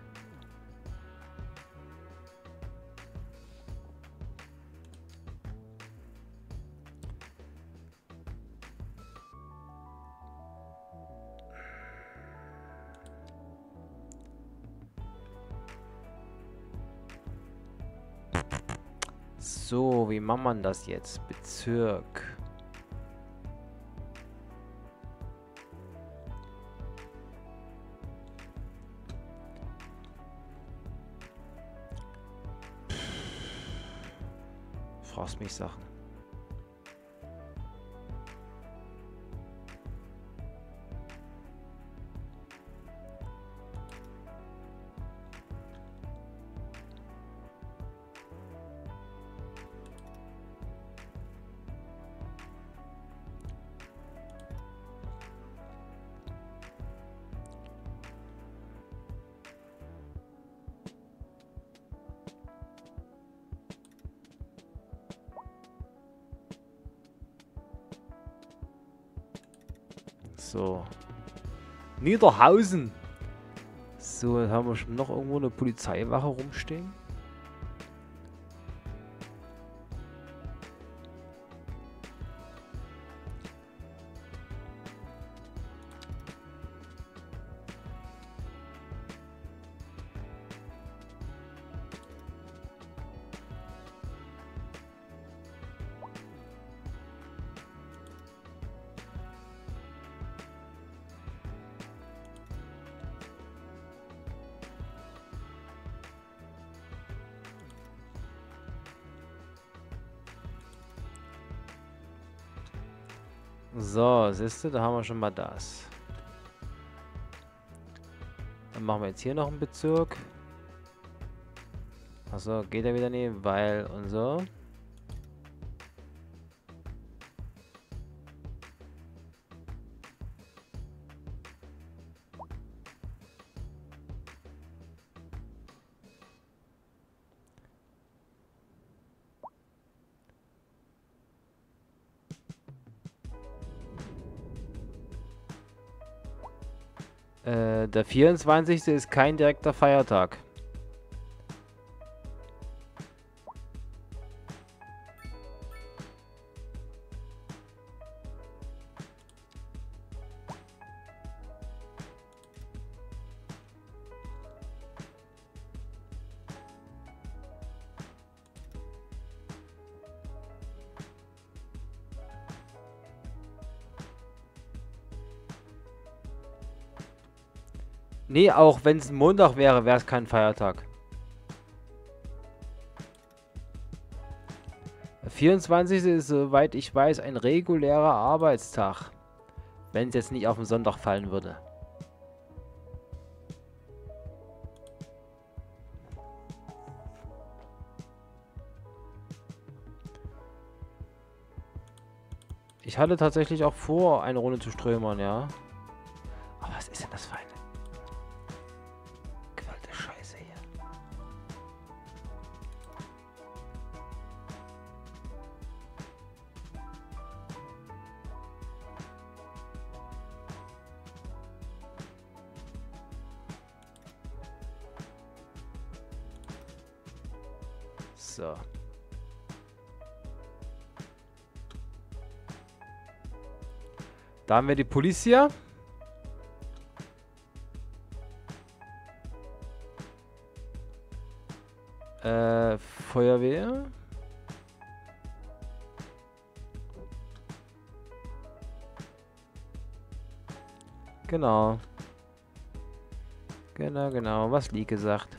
Macht man das jetzt? Bezirk. Fragst mich Sachen. Niederhausen. So, jetzt haben wir schon noch irgendwo eine Polizeiwache rumstehen. So, siehst du, da haben wir schon mal das. Dann machen wir jetzt hier noch einen Bezirk. Achso, geht er wieder nicht, weil und so. 24. ist kein direkter Feiertag. Auch wenn es ein Montag wäre, wäre es kein Feiertag. Der 24. ist, soweit ich weiß, ein regulärer Arbeitstag. Wenn es jetzt nicht auf den Sonntag fallen würde. Ich hatte tatsächlich auch vor, eine Runde zu strömern, ja. Da haben wir die Polizia. Äh, Feuerwehr. Genau. Genau, genau. Was Lee gesagt.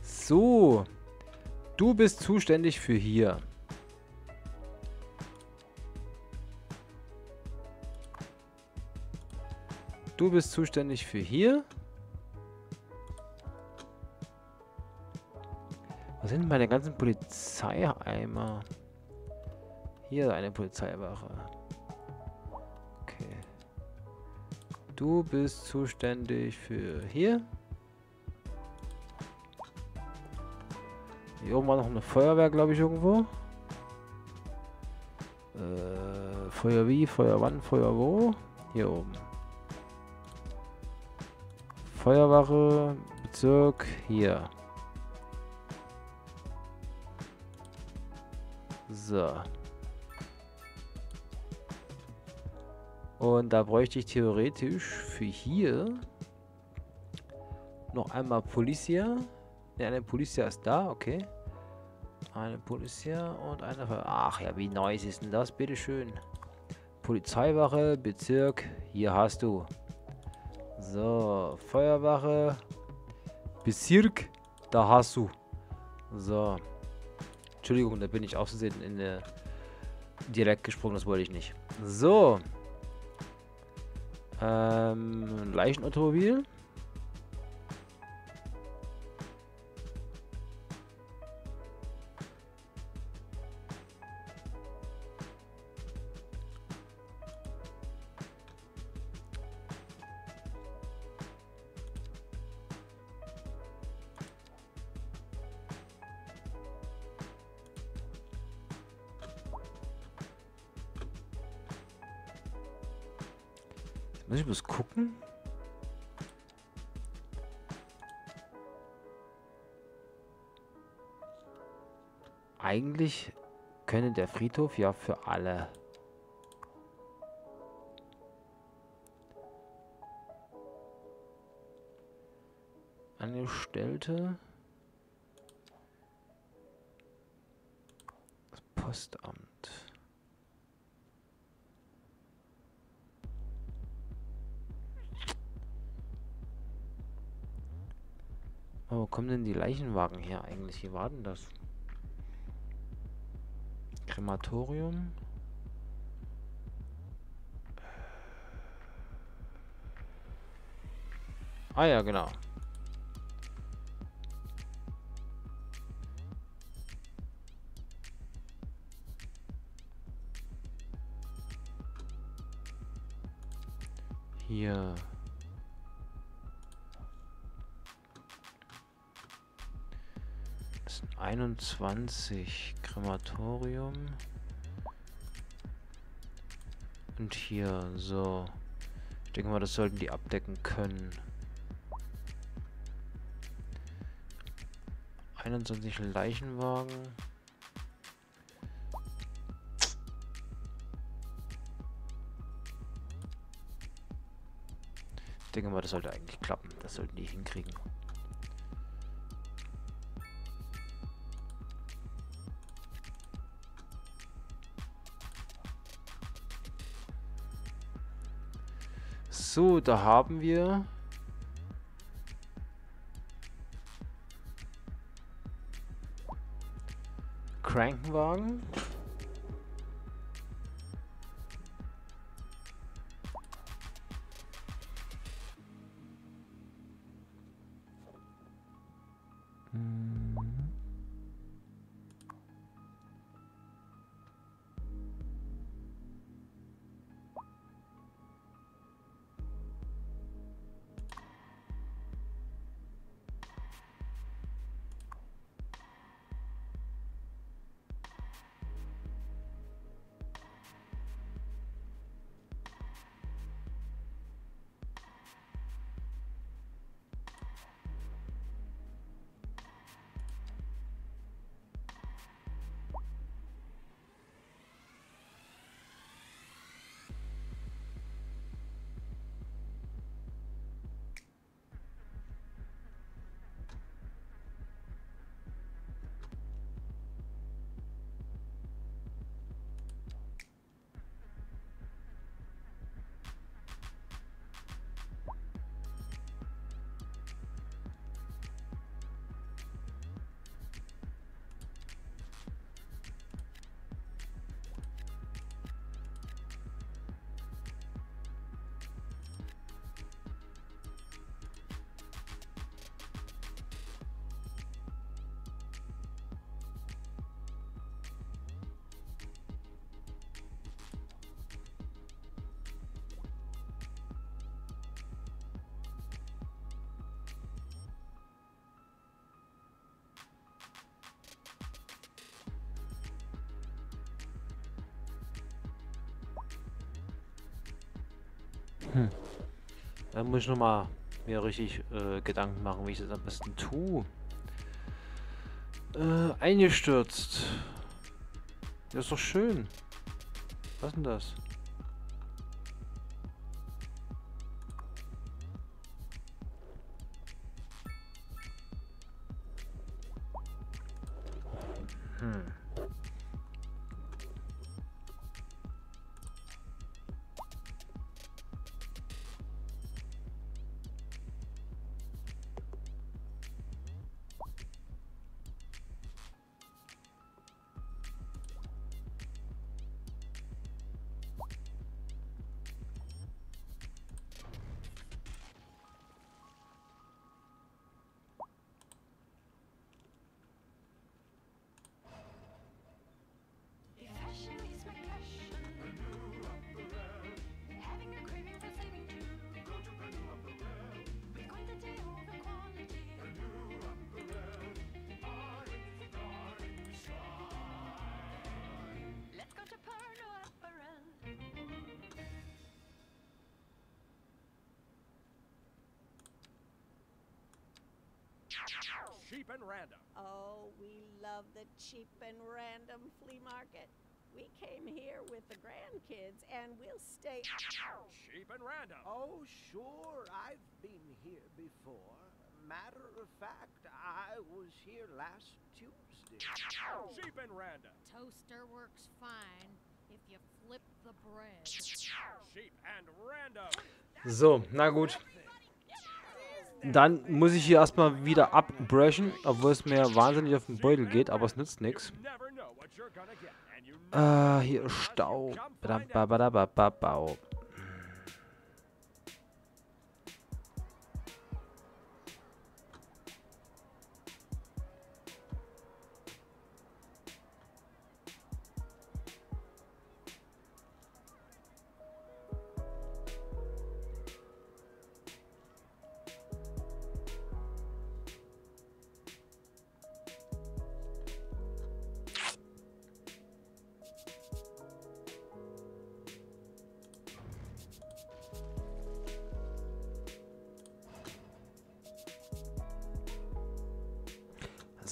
So. Du bist zuständig für hier. Du bist zuständig für hier. Wo sind meine ganzen Polizeieimer? Hier eine Polizeiwache. Okay. Du bist zuständig für hier. Hier oben war noch eine Feuerwehr, glaube ich, irgendwo. Äh, Feuer wie, Feuer wann, Feuer wo? Hier oben. Feuerwache, Bezirk, hier. So. Und da bräuchte ich theoretisch für hier noch einmal Policia. Ne, eine Policia ist da, okay. Eine Policia und eine... Ach ja, wie nice ist denn das? Bitteschön. Polizeiwache, Bezirk, hier hast du. So, Feuerwache, Bezirk, da hast du. So. Entschuldigung, da bin ich auszusehen in der direkt gesprungen, das wollte ich nicht. So. Ähm, Leichenautomobil. Der Friedhof ja für alle. Angestellte. Das Postamt. Wo kommen denn die Leichenwagen her eigentlich? Wie war denn das? Krematorium? Ah ja, genau. 25 Krematorium. Und hier, so. Ich denke mal, das sollten die abdecken können. 21 Leichenwagen. Ich denke mal, das sollte eigentlich klappen. Das sollten die hinkriegen. So, da haben wir Krankenwagen. Muss ich nochmal mir richtig äh, Gedanken machen, wie ich das am besten tue. Äh, eingestürzt. Das ist doch schön. Was denn das? The cheap and random flea market. We came here with the grandkids and we'll stay. Cheap and random. Oh, sure. I've been here before. Matter of fact, I was here last Tuesday. Cheap and random. Toaster works fine if you flip the bread. Cheap and random. So, na gut. Dann muss ich hier erstmal wieder abbrushen, obwohl es mir wahnsinnig auf den Beutel geht, aber es nützt nichts. Ah, hier Stau. Badababababau.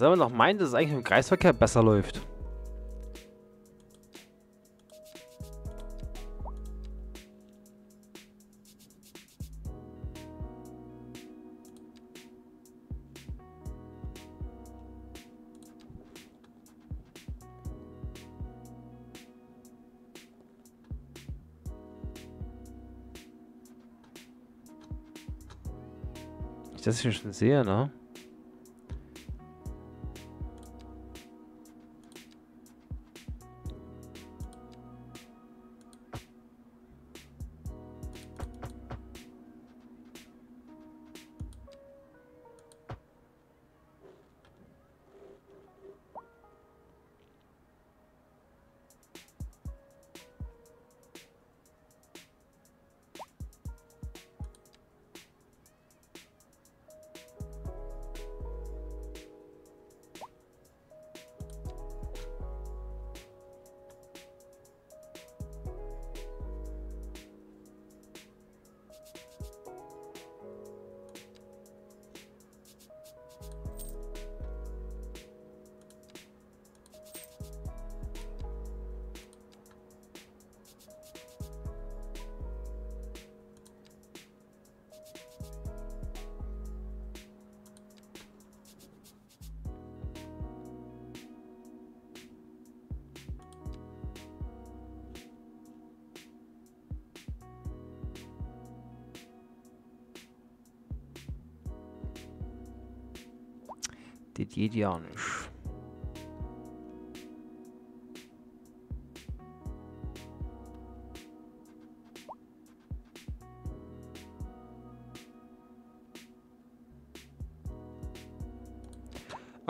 Soll man doch meinen, dass es eigentlich im Kreisverkehr besser läuft? Ich das hier schon sehe, ne?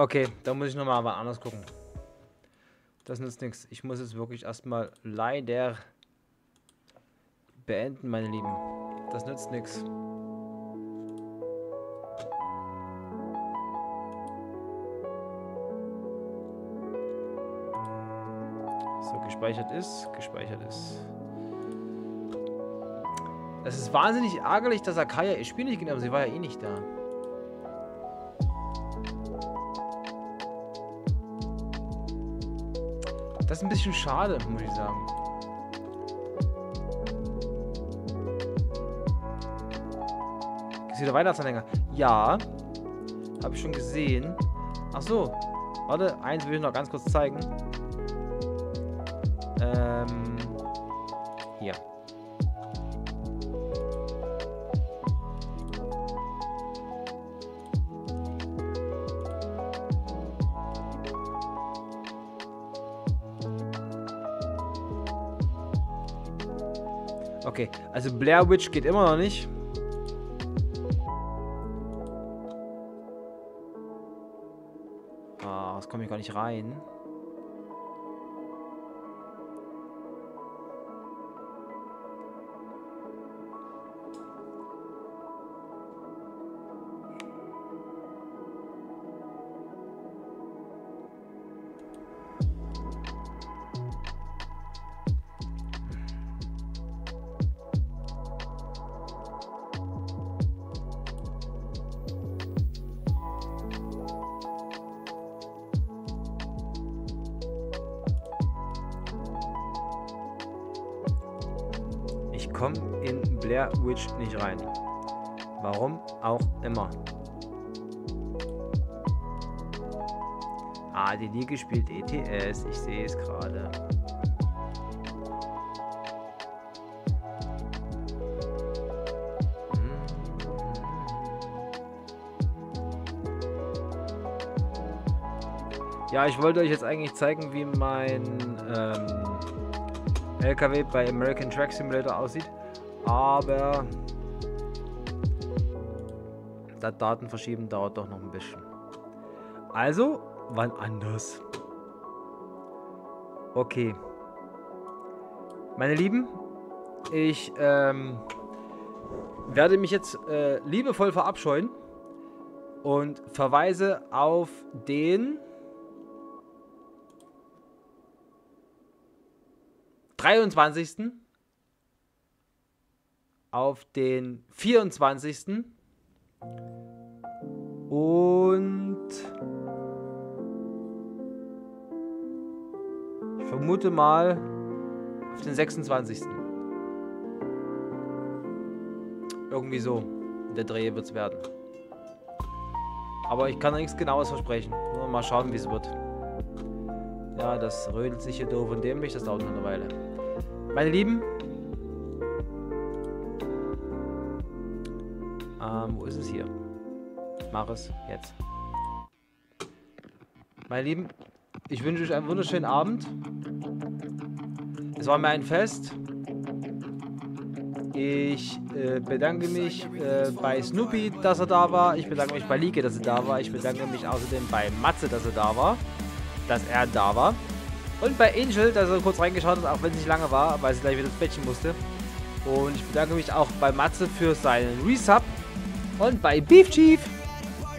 Okay, da muss ich nochmal was anderes gucken. Das nützt nichts. Ich muss jetzt wirklich erstmal leider beenden, meine Lieben. Das nützt nichts. So, gespeichert ist, gespeichert ist. Es ist wahnsinnig ärgerlich, dass Akaya ihr Spiel nicht hat, aber sie war ja eh nicht da. Das ist ein bisschen schade, muss ich sagen. Ist wieder Weihnachtsanhänger? Ja. Habe ich schon gesehen. Ach so. Warte, eins will ich noch ganz kurz zeigen. Okay, also Blair Witch geht immer noch nicht. Ah, das komme ich gar nicht rein. Ich komme in Blair Witch nicht rein. Warum auch immer. Ah, die Liga spielt ETS. Ich sehe es gerade. Ja, ich wollte euch jetzt eigentlich zeigen, wie mein ähm, LKW bei American Track Simulator aussieht. Aber das Datenverschieben dauert doch noch ein bisschen. Also, wann anders. Okay. Meine Lieben, ich ähm, werde mich jetzt äh, liebevoll verabscheuen und verweise auf den 23. Auf den 24. Und ich vermute mal auf den 26. Irgendwie so. Der Dreh wird es werden. Aber ich kann nichts genaues versprechen. Nur mal schauen, wie es wird. Ja, das rödelt sich hier doof und dämlich. Das dauert noch eine Weile. Meine Lieben. Ähm, wo ist es hier? Mach es jetzt. Meine Lieben, ich wünsche euch einen wunderschönen Abend. Es war mir ein Fest. Ich äh, bedanke mich äh, bei Snoopy, dass er da war. Ich bedanke mich bei Lieke, dass er da war. Ich bedanke mich außerdem bei Matze, dass er da war. Dass er da war. Und bei Angel, dass er kurz reingeschaut hat, auch wenn es nicht lange war, weil sie gleich wieder ins Bettchen musste. Und ich bedanke mich auch bei Matze für seinen Resub. Und bei Beef Chief,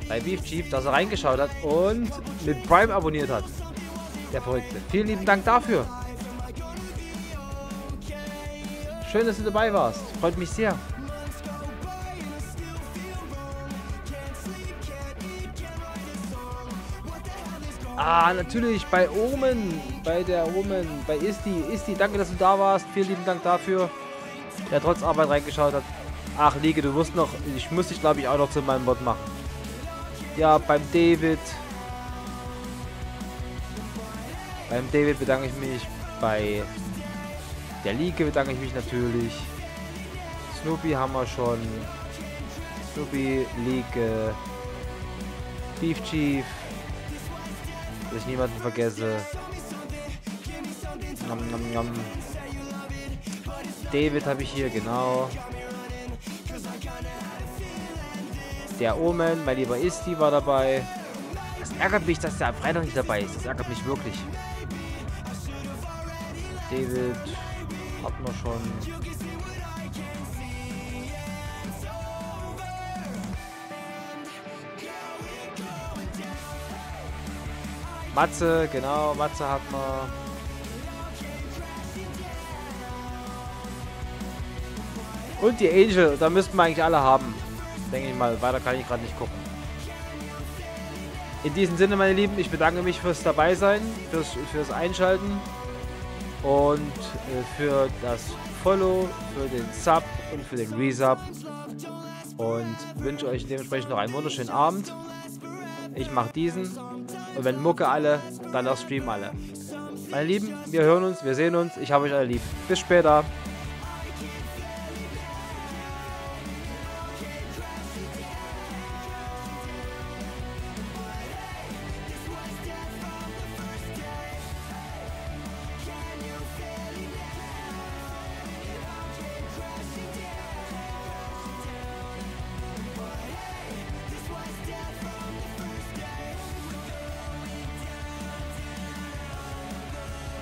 bei Beef Chief, dass er reingeschaut hat und mit Prime abonniert hat. Der Verrückte. Vielen lieben Dank dafür. Schön, dass du dabei warst. Freut mich sehr. Ah, natürlich, bei Omen. Bei der Omen. Bei Isti. Isti, danke, dass du da warst. Vielen lieben Dank dafür. Der trotz Arbeit reingeschaut hat. Ach, Liege, du wirst noch... Ich muss dich, glaube ich, auch noch zu meinem Mod machen. Ja, beim David. Beim David bedanke ich mich. Bei der Liege bedanke ich mich natürlich. Snoopy haben wir schon. Snoopy, Liege. Beef Chief. Dass ich niemanden vergesse. Nom, nom, nom. David habe ich hier, genau. Der Omen, mein lieber Isti war dabei. Das ärgert mich, dass der am Freitag nicht dabei ist. Das ärgert mich wirklich. David hatten wir schon. Matze, genau, Matze hat man. Und die Angel, da müssten wir eigentlich alle haben. Denke ich mal, weiter kann ich gerade nicht gucken. In diesem Sinne, meine Lieben, ich bedanke mich fürs Dabeisein, fürs, fürs Einschalten und äh, für das Follow, für den Sub und für den Resub. Und wünsche euch dementsprechend noch einen wunderschönen Abend. Ich mache diesen. Und wenn Mucke alle, dann auch Stream alle. Meine Lieben, wir hören uns, wir sehen uns. Ich habe euch alle lieb. Bis später.